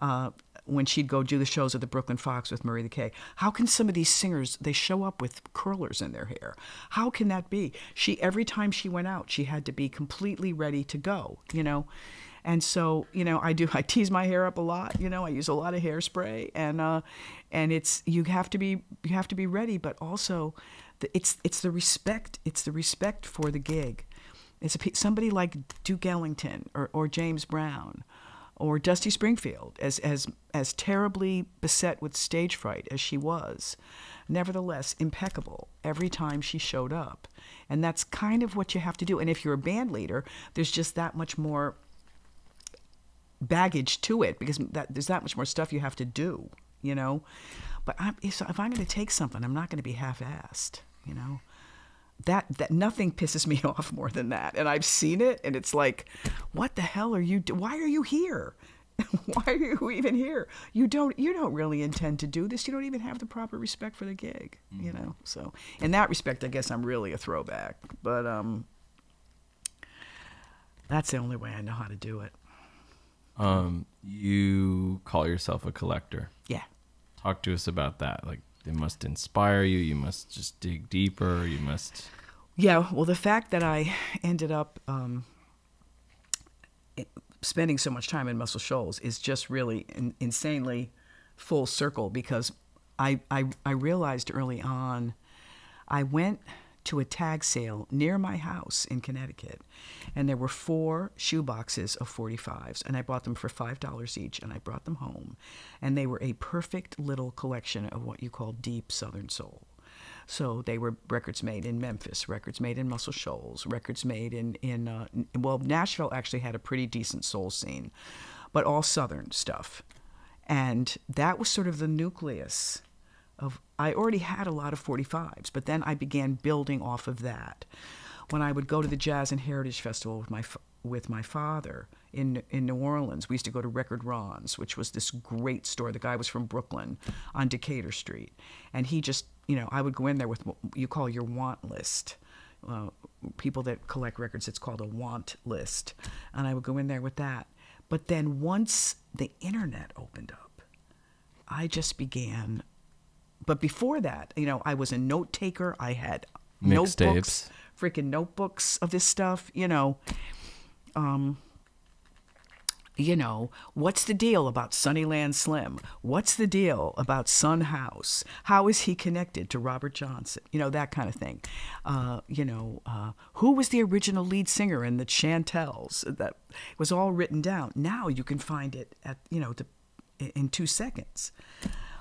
Uh, when she'd go do the shows at the Brooklyn Fox with Murray the K. How can some of these singers they show up with curlers in their hair? How can that be? She every time she went out, she had to be completely ready to go, you know. And so, you know, I do <laughs> I tease my hair up a lot, you know, I use a lot of hairspray and uh and it's you have to be you have to be ready, but also the, it's it's the respect, it's the respect for the gig. It's a, somebody like Duke Ellington or, or James Brown or Dusty Springfield, as, as, as terribly beset with stage fright as she was, nevertheless impeccable every time she showed up. And that's kind of what you have to do. And if you're a band leader, there's just that much more baggage to it because that, there's that much more stuff you have to do, you know? But I'm, if, if I'm going to take something, I'm not going to be half assed, you know? That that nothing pisses me <laughs> off more than that and i've seen it and it's like what the hell are you do- why are you here <laughs> why are you even here you don't you don't really intend to do this you don't even have the proper respect for the gig you know so in that respect i guess i'm really a throwback but um That's the only way I know how to do it. Um, you call yourself a collector. Yeah. Talk to us about that. Like, they must inspire you. You must just dig deeper. You must. Yeah, well, the fact that I ended up um, spending so much time in Muscle Shoals is just really in, insanely full circle because I, I, I realized early on I went to a tag sale near my house in Connecticut, and there were four shoe boxes of 45s, and I bought them for $5 each, and I brought them home. And they were a perfect little collection of what you call deep Southern soul. So they were records made in Memphis, records made in Muscle Shoals, records made in in uh, well Nashville actually had a pretty decent soul scene, but all Southern stuff, and that was sort of the nucleus of. I already had a lot of 45s, but then I began building off of that. When I would go to the Jazz and Heritage Festival with my with my father in in New Orleans, we used to go to Record Ron's, which was this great store. The guy was from Brooklyn on Decatur Street, and he just you know I would go in there with what you call your want list. Uh, people that collect records, it's called a want list, and I would go in there with that. But then once the internet opened up, I just began. But before that, you know, I was a note taker. I had notebooks, Mixtapes. freaking notebooks of this stuff. You know, um, you know, what's the deal about Sunnyland Slim? What's the deal about Son House? How is he connected to Robert Johnson? You know, that kind of thing. Uh, you know, uh, who was the original lead singer in the Chantels? That was all written down. Now you can find it at, you know, the, in two seconds.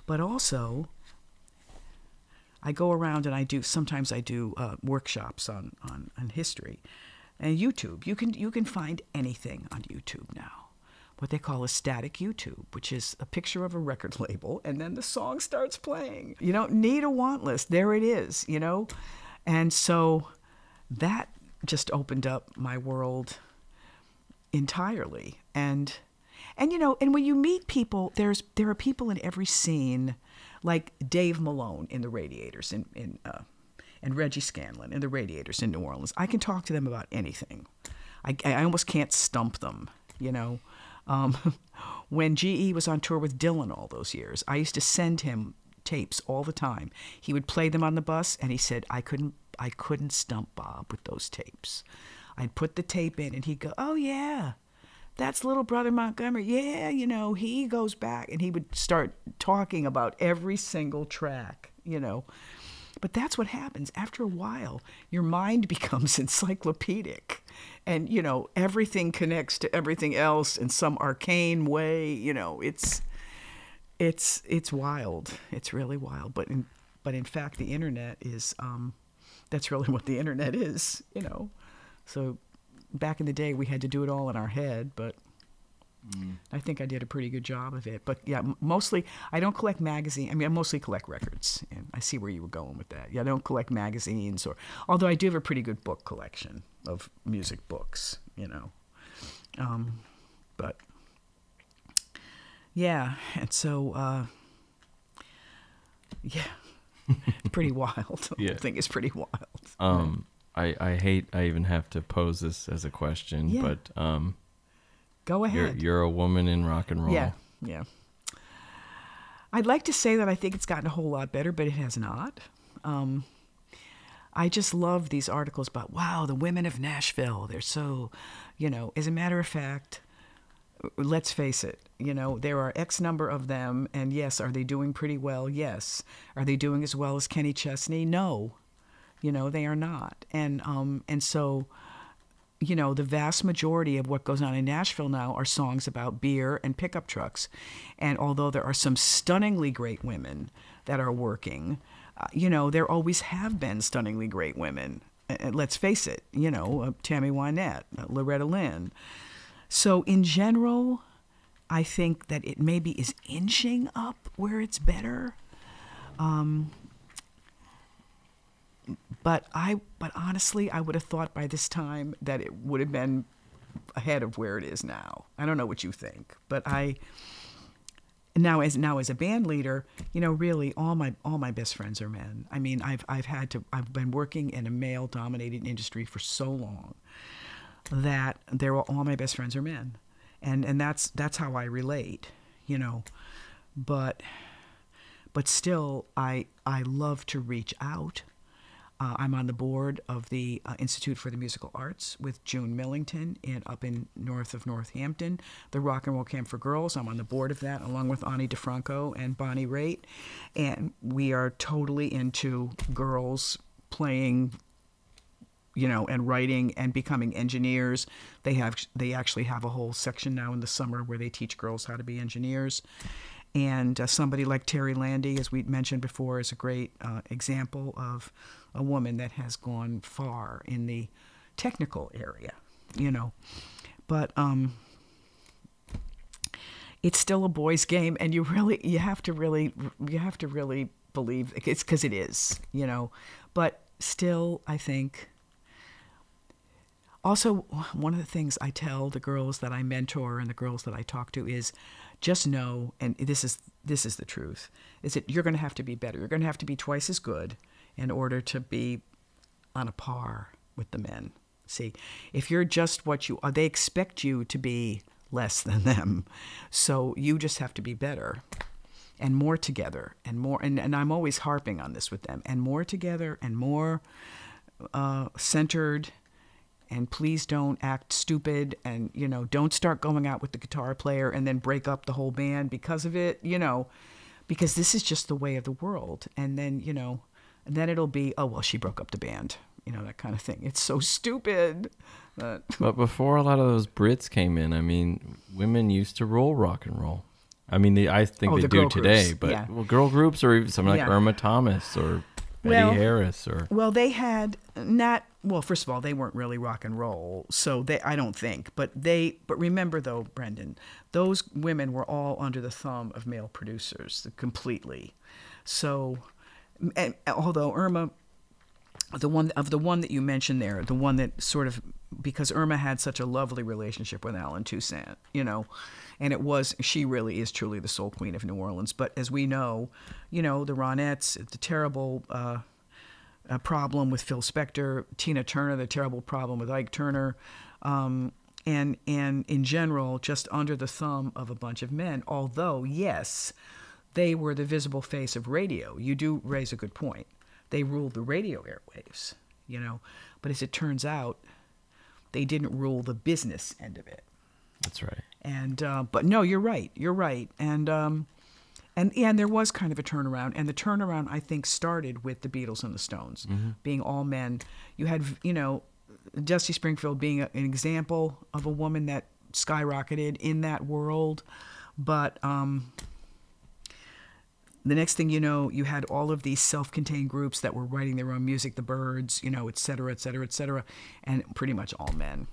But also, I go around and I do sometimes I do uh, workshops on, on on history, and YouTube. You can you can find anything on YouTube now. What they call a static YouTube, which is a picture of a record <laughs> label, and then the song starts playing. You don't need a want list. There it is. You know, and so that just opened up my world entirely and and you know and when you meet people there's there are people in every scene like dave malone in the radiators in in uh, and reggie scanlan in the radiators in new orleans. I can talk to them about anything. I, I almost can't stump them you know? Um, <laughs> when ge was on tour with dylan all those years i used to send him tapes all the time. He would play them on the bus and he said i couldn't i couldn't stump bob with those tapes. I'd put the tape in and he'd go oh yeah that's little brother Montgomery. Yeah, you know, he goes back and he would start talking about every single track, you know. But that's what happens. After a while, your mind <laughs> becomes encyclopedic. And, you know, everything connects to everything else in some arcane way. You know, it's it's it's wild. It's really wild. But in but in fact the internet is um that's really <laughs> what the internet is, you know. So back in the day we had to do it all in our head but i think i did a pretty good job of it. But yeah mostly i don't collect magazine i mean i mostly collect records and i see where you were going with that. Yeah i don't collect magazines or although i do have a pretty good book collection of music books you know. Um, but yeah and so uh, yeah. <laughs> Pretty wild. <laughs> The Yeah. whole thing is pretty wild. Um, I, I hate I even have to pose this as a question, Yeah. but um, go you're ahead you're a woman in rock and roll. Yeah, yeah. I'd like to say that I think it's gotten a whole lot better, but it has not. Um, I just love these articles about, wow, the women of Nashville. They're so, you know, as a matter of fact, let's face it, you know, there are X number of them, and yes, are they doing pretty well? Yes. Are they doing as well as Kenny Chesney? No. You know, they are not. And um, and so you know, the vast majority of what goes on in Nashville now are songs about beer and pickup trucks. And although there are some stunningly great women that are working, uh, you know, there always have been stunningly great women. Uh, let's face it, you know, uh, Tammy Wynette, uh, Loretta Lynn. So in general, I think that it maybe is inching up where it's better. But I but honestly, I would have thought by this time that it would have been ahead of where it is now. I don't know what you think, but I now as now as a band leader, you know, really all my all my best friends are men. I mean, I've I've had to I've been working in a male dominated industry for so long. that they're all, all my best friends are men, and and that's that's how I relate, you know. But but still, I I love to reach out. Uh, I'm on the board of the uh, Institute for the Musical Arts with June Millington in up in north of Northampton, the Rock and Roll Camp for Girls. I'm on the board of that along with Ani DiFranco and Bonnie Raitt, and we are totally into girls playing you know, and writing and becoming engineers. They have they actually have a whole section now in the summer where they teach girls how to be engineers. And uh, somebody like Teri Landi, as we mentioned before, is a great uh, example of a woman that has gone far in the technical area, you know. But um, it's still a boys' game, and you really you have to really you have to really believe it's because it is, you know. But still, I think also one of the things i tell the girls that i mentor and the girls that i talk to is just know and this is this is the truth is that you're going to have to be better. You're going to have to be twice as good in order to be on a par with the men. See if you're just what you are they expect you to be less than them. So you just have to be better and more together and more and, and i'm always harping on this with them and more together and more uh, centered and please don't act stupid and you know don't start going out with the guitar player and then break up the whole band because of it you know because this is just the way of the world and then you know and then it'll be oh well she broke up the band you know that kind of thing it's so stupid but, <laughs> but before a lot of those brits came in i mean women used to roll rock and roll i mean they, i think Oh, they the do today groups, but yeah. well girl groups or even something like Yeah. irma thomas or Well, harris or well they had not well first of all they weren't really rock and roll so they i don't think but they but remember though brendan those women were all under the thumb of male producers completely. So and although irma the one of the one that you mentioned there, the one that sort of because Irma had such a lovely relationship with Allen Toussaint, you know, and it was she really is truly the soul queen of New Orleans. But as we know, you know, the Ronettes, the terrible uh, uh, problem with Phil Spector, Tina Turner, the terrible problem with Ike Turner, um, and and in general, just under the thumb of a bunch of men. Although yes, they were the visible face of radio. You do raise a good point they ruled the radio airwaves, you know. But as it turns out, they didn't rule the business end of it. that's right And uh, but no, you're right. You're right. And um, and and there was kind of a turnaround. And the turnaround I think started with the Beatles and the Stones being all men. You had you know Dusty Springfield being a, an example of a woman that skyrocketed in that world, but. Um, the next thing you know, you had all of these self-contained groups that were writing their own music, the Byrds, you know, et cetera, et cetera, et cetera, and pretty much all men.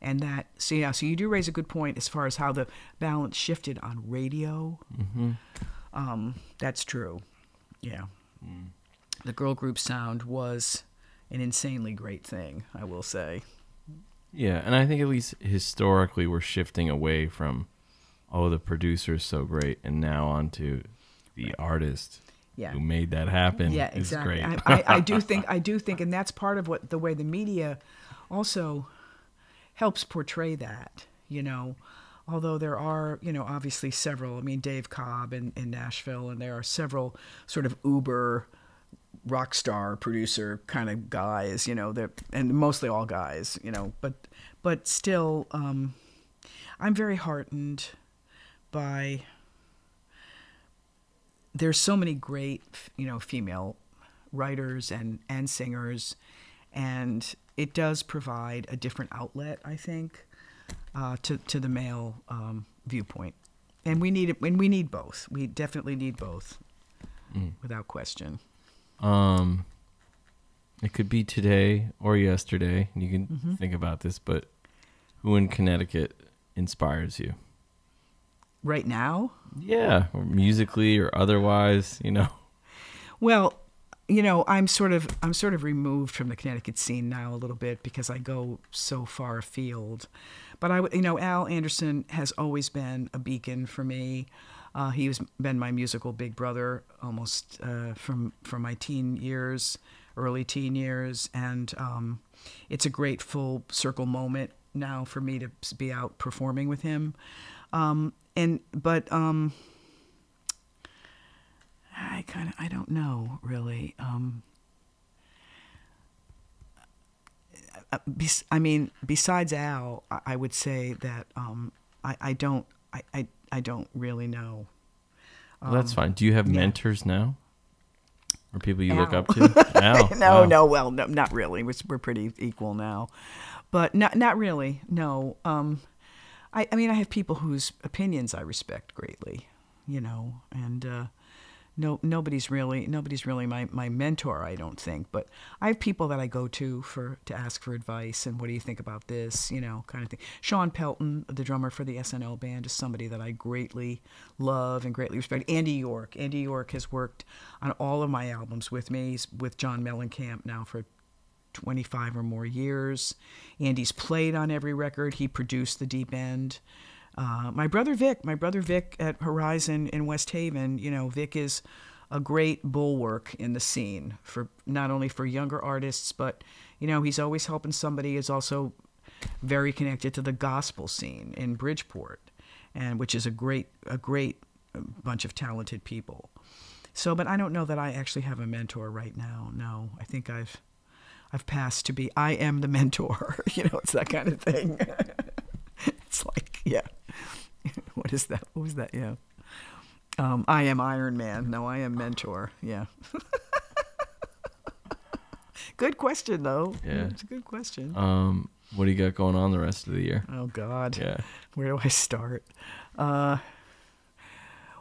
And that, so yeah, so you do raise a good point as far as how the balance shifted on radio. Mm-hmm. Um, that's true. Yeah. The girl group sound was an insanely great thing, I will say. Yeah, and I think at least historically we're shifting away from oh the producer's so great and now onto the artist Yeah. who made that happen. yeah is exactly great. I, I, I do <laughs> think i do think and that's part of what the way the media also helps portray that you know? Although there are you know obviously several i mean dave cobb in, in nashville and there are several sort of uber rock star producer kind of guys you know that and mostly all guys you know but but still um i'm very heartened by there's so many great you know female writers and and singers and it does provide a different outlet i think uh, to to the male um, viewpoint and we need it and we need both we definitely need both without question Um, it could be today or yesterday. You can Mm-hmm. think about this, but who in Connecticut inspires you? right now Yeah, musically or otherwise, you know. Well, you know, I'm sort of I'm sort of removed from the Connecticut scene now a little bit because I go so far afield. But I, you know, Al Anderson has always been a beacon for me. Uh, he has been my musical big brother almost uh, from from my teen years, early teen years, and um, it's a great full circle moment now for me to be out performing with him. Um, and but um, kind of I don't know really. Um, uh, I mean, besides Al, I, would say that um, I, I don't I, I, I don't really know. Well, that's fine. Do you have mentors now? Or people you look up to? <laughs> <laughs> No, Wow. no, well, no, not really. We're, we're pretty equal now, but not not really. No, um, I, I mean, I have people whose opinions I respect greatly, you know, and uh, no, nobody's really nobody's really my, my mentor. I don't think, but I have people that I go to for to ask for advice and what do you think about this, you know, kind of thing. Shawn Pelton, the drummer for the SNL band, is somebody that I greatly love and greatly respect. Andy York, Andy York has worked on all of my albums with me. He's with John Mellencamp now for 25 or more years. Andy's played on every record. He produced The Deep End. Uh, my brother Vic, my brother Vic at Horizon in West Haven, you know, Vic is a great bulwark in the scene for not only for younger artists, but you know, he's always helping somebody. Is also very connected to the gospel scene in Bridgeport, and which is a great a great bunch of talented people. So, but I don't know that I actually have a mentor right now. No, I think I've I've passed to be I am the <laughs> mentor. you know, it's that kind of thing. <laughs> it's like, yeah. <laughs> what is that? What was that? Yeah. Um, I am Iron Man. No, I am mentor. Yeah. <laughs> good question though. Yeah. It's a good question. Um, what do you got going on the rest of the year? oh God. Yeah. Where do I start? Uh,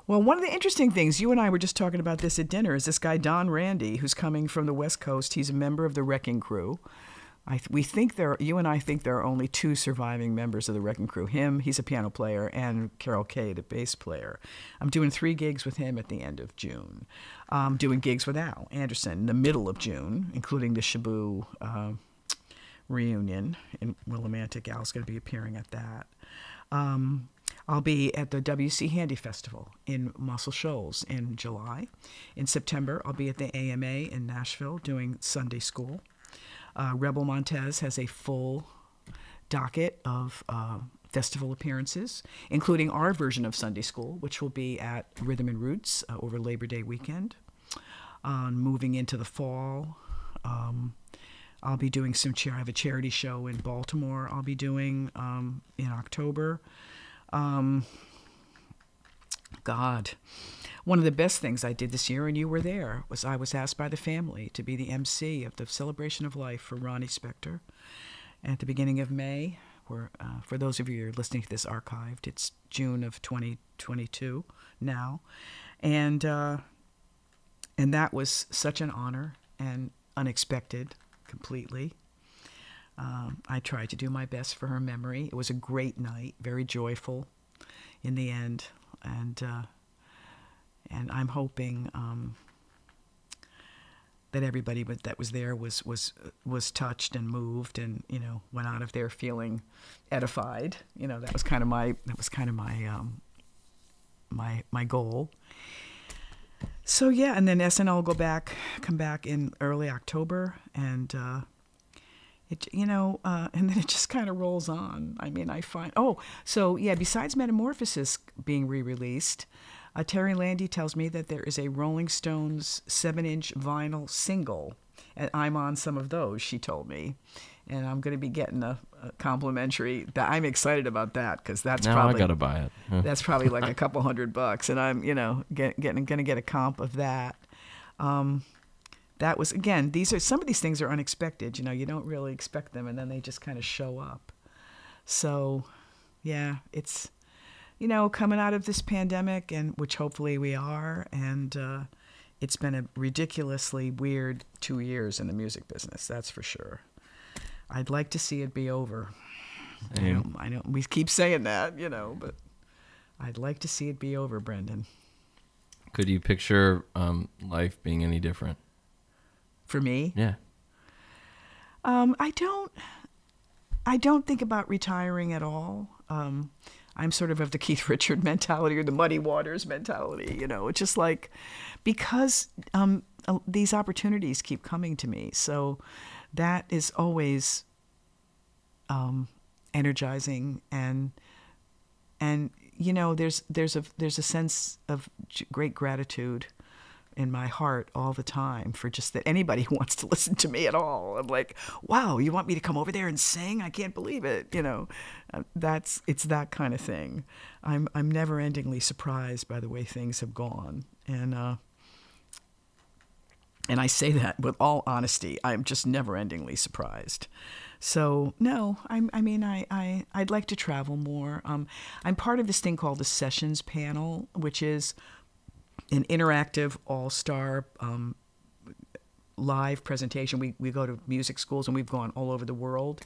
well, one of the interesting things, you and I were just talking about this at dinner, is this guy, Don Randi, who's coming from the West Coast. He's a member of the Wrecking Crew. Th- we think there, you and I think there are only two surviving members of the Wrecking Crew. Him, he's a piano player, and Carol Kaye, the bass player. I'm doing three gigs with him at the end of June. Doing gigs with Al Anderson in the middle of June, including the Shaboo uh, reunion in Willimantic. Al's going to be appearing at that. Um, I'll be at the WC Handy Festival in Muscle Shoals in July. In September, I'll be at the AMA in Nashville doing Sunday school. Uh, Rebel Montez has a full docket of uh, festival appearances, including our version of Sunday School, which will be at Rhythm and Roots uh, over Labor Day weekend. Uh, moving into the fall, um, I'll be doing some. Char- I have a charity show in Baltimore. I'll be doing um, in October. Um, God, one of the best things I did this year, and you were there, was I was asked by the family to be the MC of the Celebration of Life for Ronnie Spector. At the beginning of May, where uh, for those of you who are listening to this archived, it's June of 2022 now, and uh, and that was such an honor and unexpected, completely. Um, I tried to do my best for her memory. It was a great night, very joyful in the end, and uh, and I'm hoping um, that everybody that was there was was was touched and moved, and you know went out of there feeling edified. You know that was kind of my that was kind of my um, my my goal. So yeah, and then SNL will go back, come back in early October, and uh, it you know, uh, and then it just kind of rolls on. I mean, I find oh, so yeah. Besides Metamorphosis being re-released, uh, Teri Landi tells me that there is a Rolling Stones seven-inch vinyl single, and I'm on some of those. She told me, and I'm going to be getting a, a complimentary. That I'm excited about that because that's now probably I gotta buy it. Huh. that's probably like a <laughs> couple hundred bucks, and I'm, you know, get, getting going to get a comp of that. Um, that was again. These are some of these things are unexpected. You know, you don't really expect them, and then they just kind of show up. So, yeah, it's you know coming out of this pandemic, and which hopefully we are, and uh, it's been a ridiculously weird two years in the music business. That's for sure. I'd like to see it be over. I know, I know we keep saying that, you know, but I'd like to see it be over, Brendan. Could you picture um, life being any different? For me, Yeah. um, I don't. I don't think about retiring at all. Um, I'm sort of of the <laughs> Keith Richard mentality or the Muddy Waters mentality. You know, it's just like because um, these opportunities keep coming to me. So that is always um, energizing and and you know there's there's a there's a sense of great gratitude in my heart all the time for just that anybody <laughs> who wants to listen to me at all. I'm like, wow, you want me to come over there and sing? I can't believe it. You know, uh, that's it's that kind of thing. I'm I'm never endingly surprised by the way things have gone, and uh, and I say that with all honesty. I'm just never endingly surprised. So no, I'm, I mean, I, I, I'd like to travel more. Um, I'm part of this thing called the Sessions Panel, which is an interactive all-star um, live presentation. We, we go to music schools and we've gone all over the world.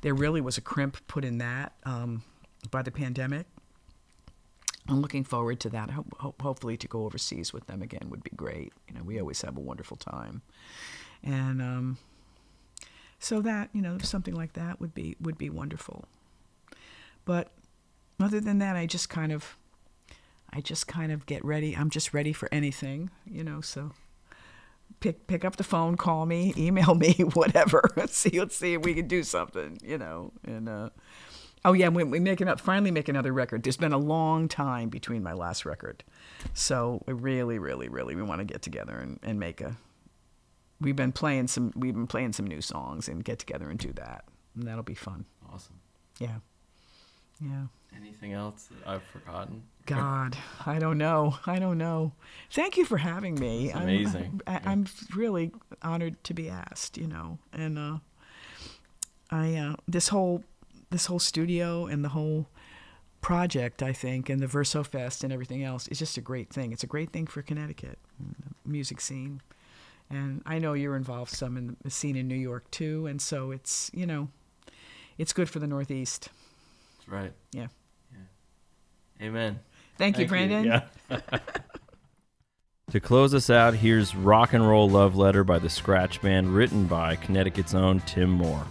There really was a crimp put in that um, by the pandemic. I'm looking forward to that. Ho- hopefully, to go overseas with them again would be great. You know, we always have a wonderful time, and um, so that you know something like that would be would be wonderful. But other than that, I just kind of I just kind of get ready. I'm just ready for anything, you know. So pick pick up the phone, call me, <laughs> email me, <laughs> whatever. <laughs> let's see, let's see if we can do something, you know. And uh, oh yeah, we, we make up. Finally, make another record. There's been a long time between my last record, so we really, really, really, we want to get together and, and make a we've been playing some we've been playing some new songs and get together and do that and that'll be fun awesome yeah yeah anything else that i've forgotten? God i don't know. I don't know. Thank you for having me. It's amazing. <laughs> I'm, I, am really honored to be asked you know and uh i uh this whole this whole studio and the whole project i think and the verso fest and everything else is just a great thing. It's a great thing for connecticut music scene. And I know you're involved some in the scene in New York too, and so it's you know, it's good for the Northeast. That's right. Yeah. Amen. Thank, Thank you, Brendan. You. Yeah. <laughs> to close us out, here's Rock and Roll Love Letter by the Scratch Band, written by Connecticut's own Tim Moore.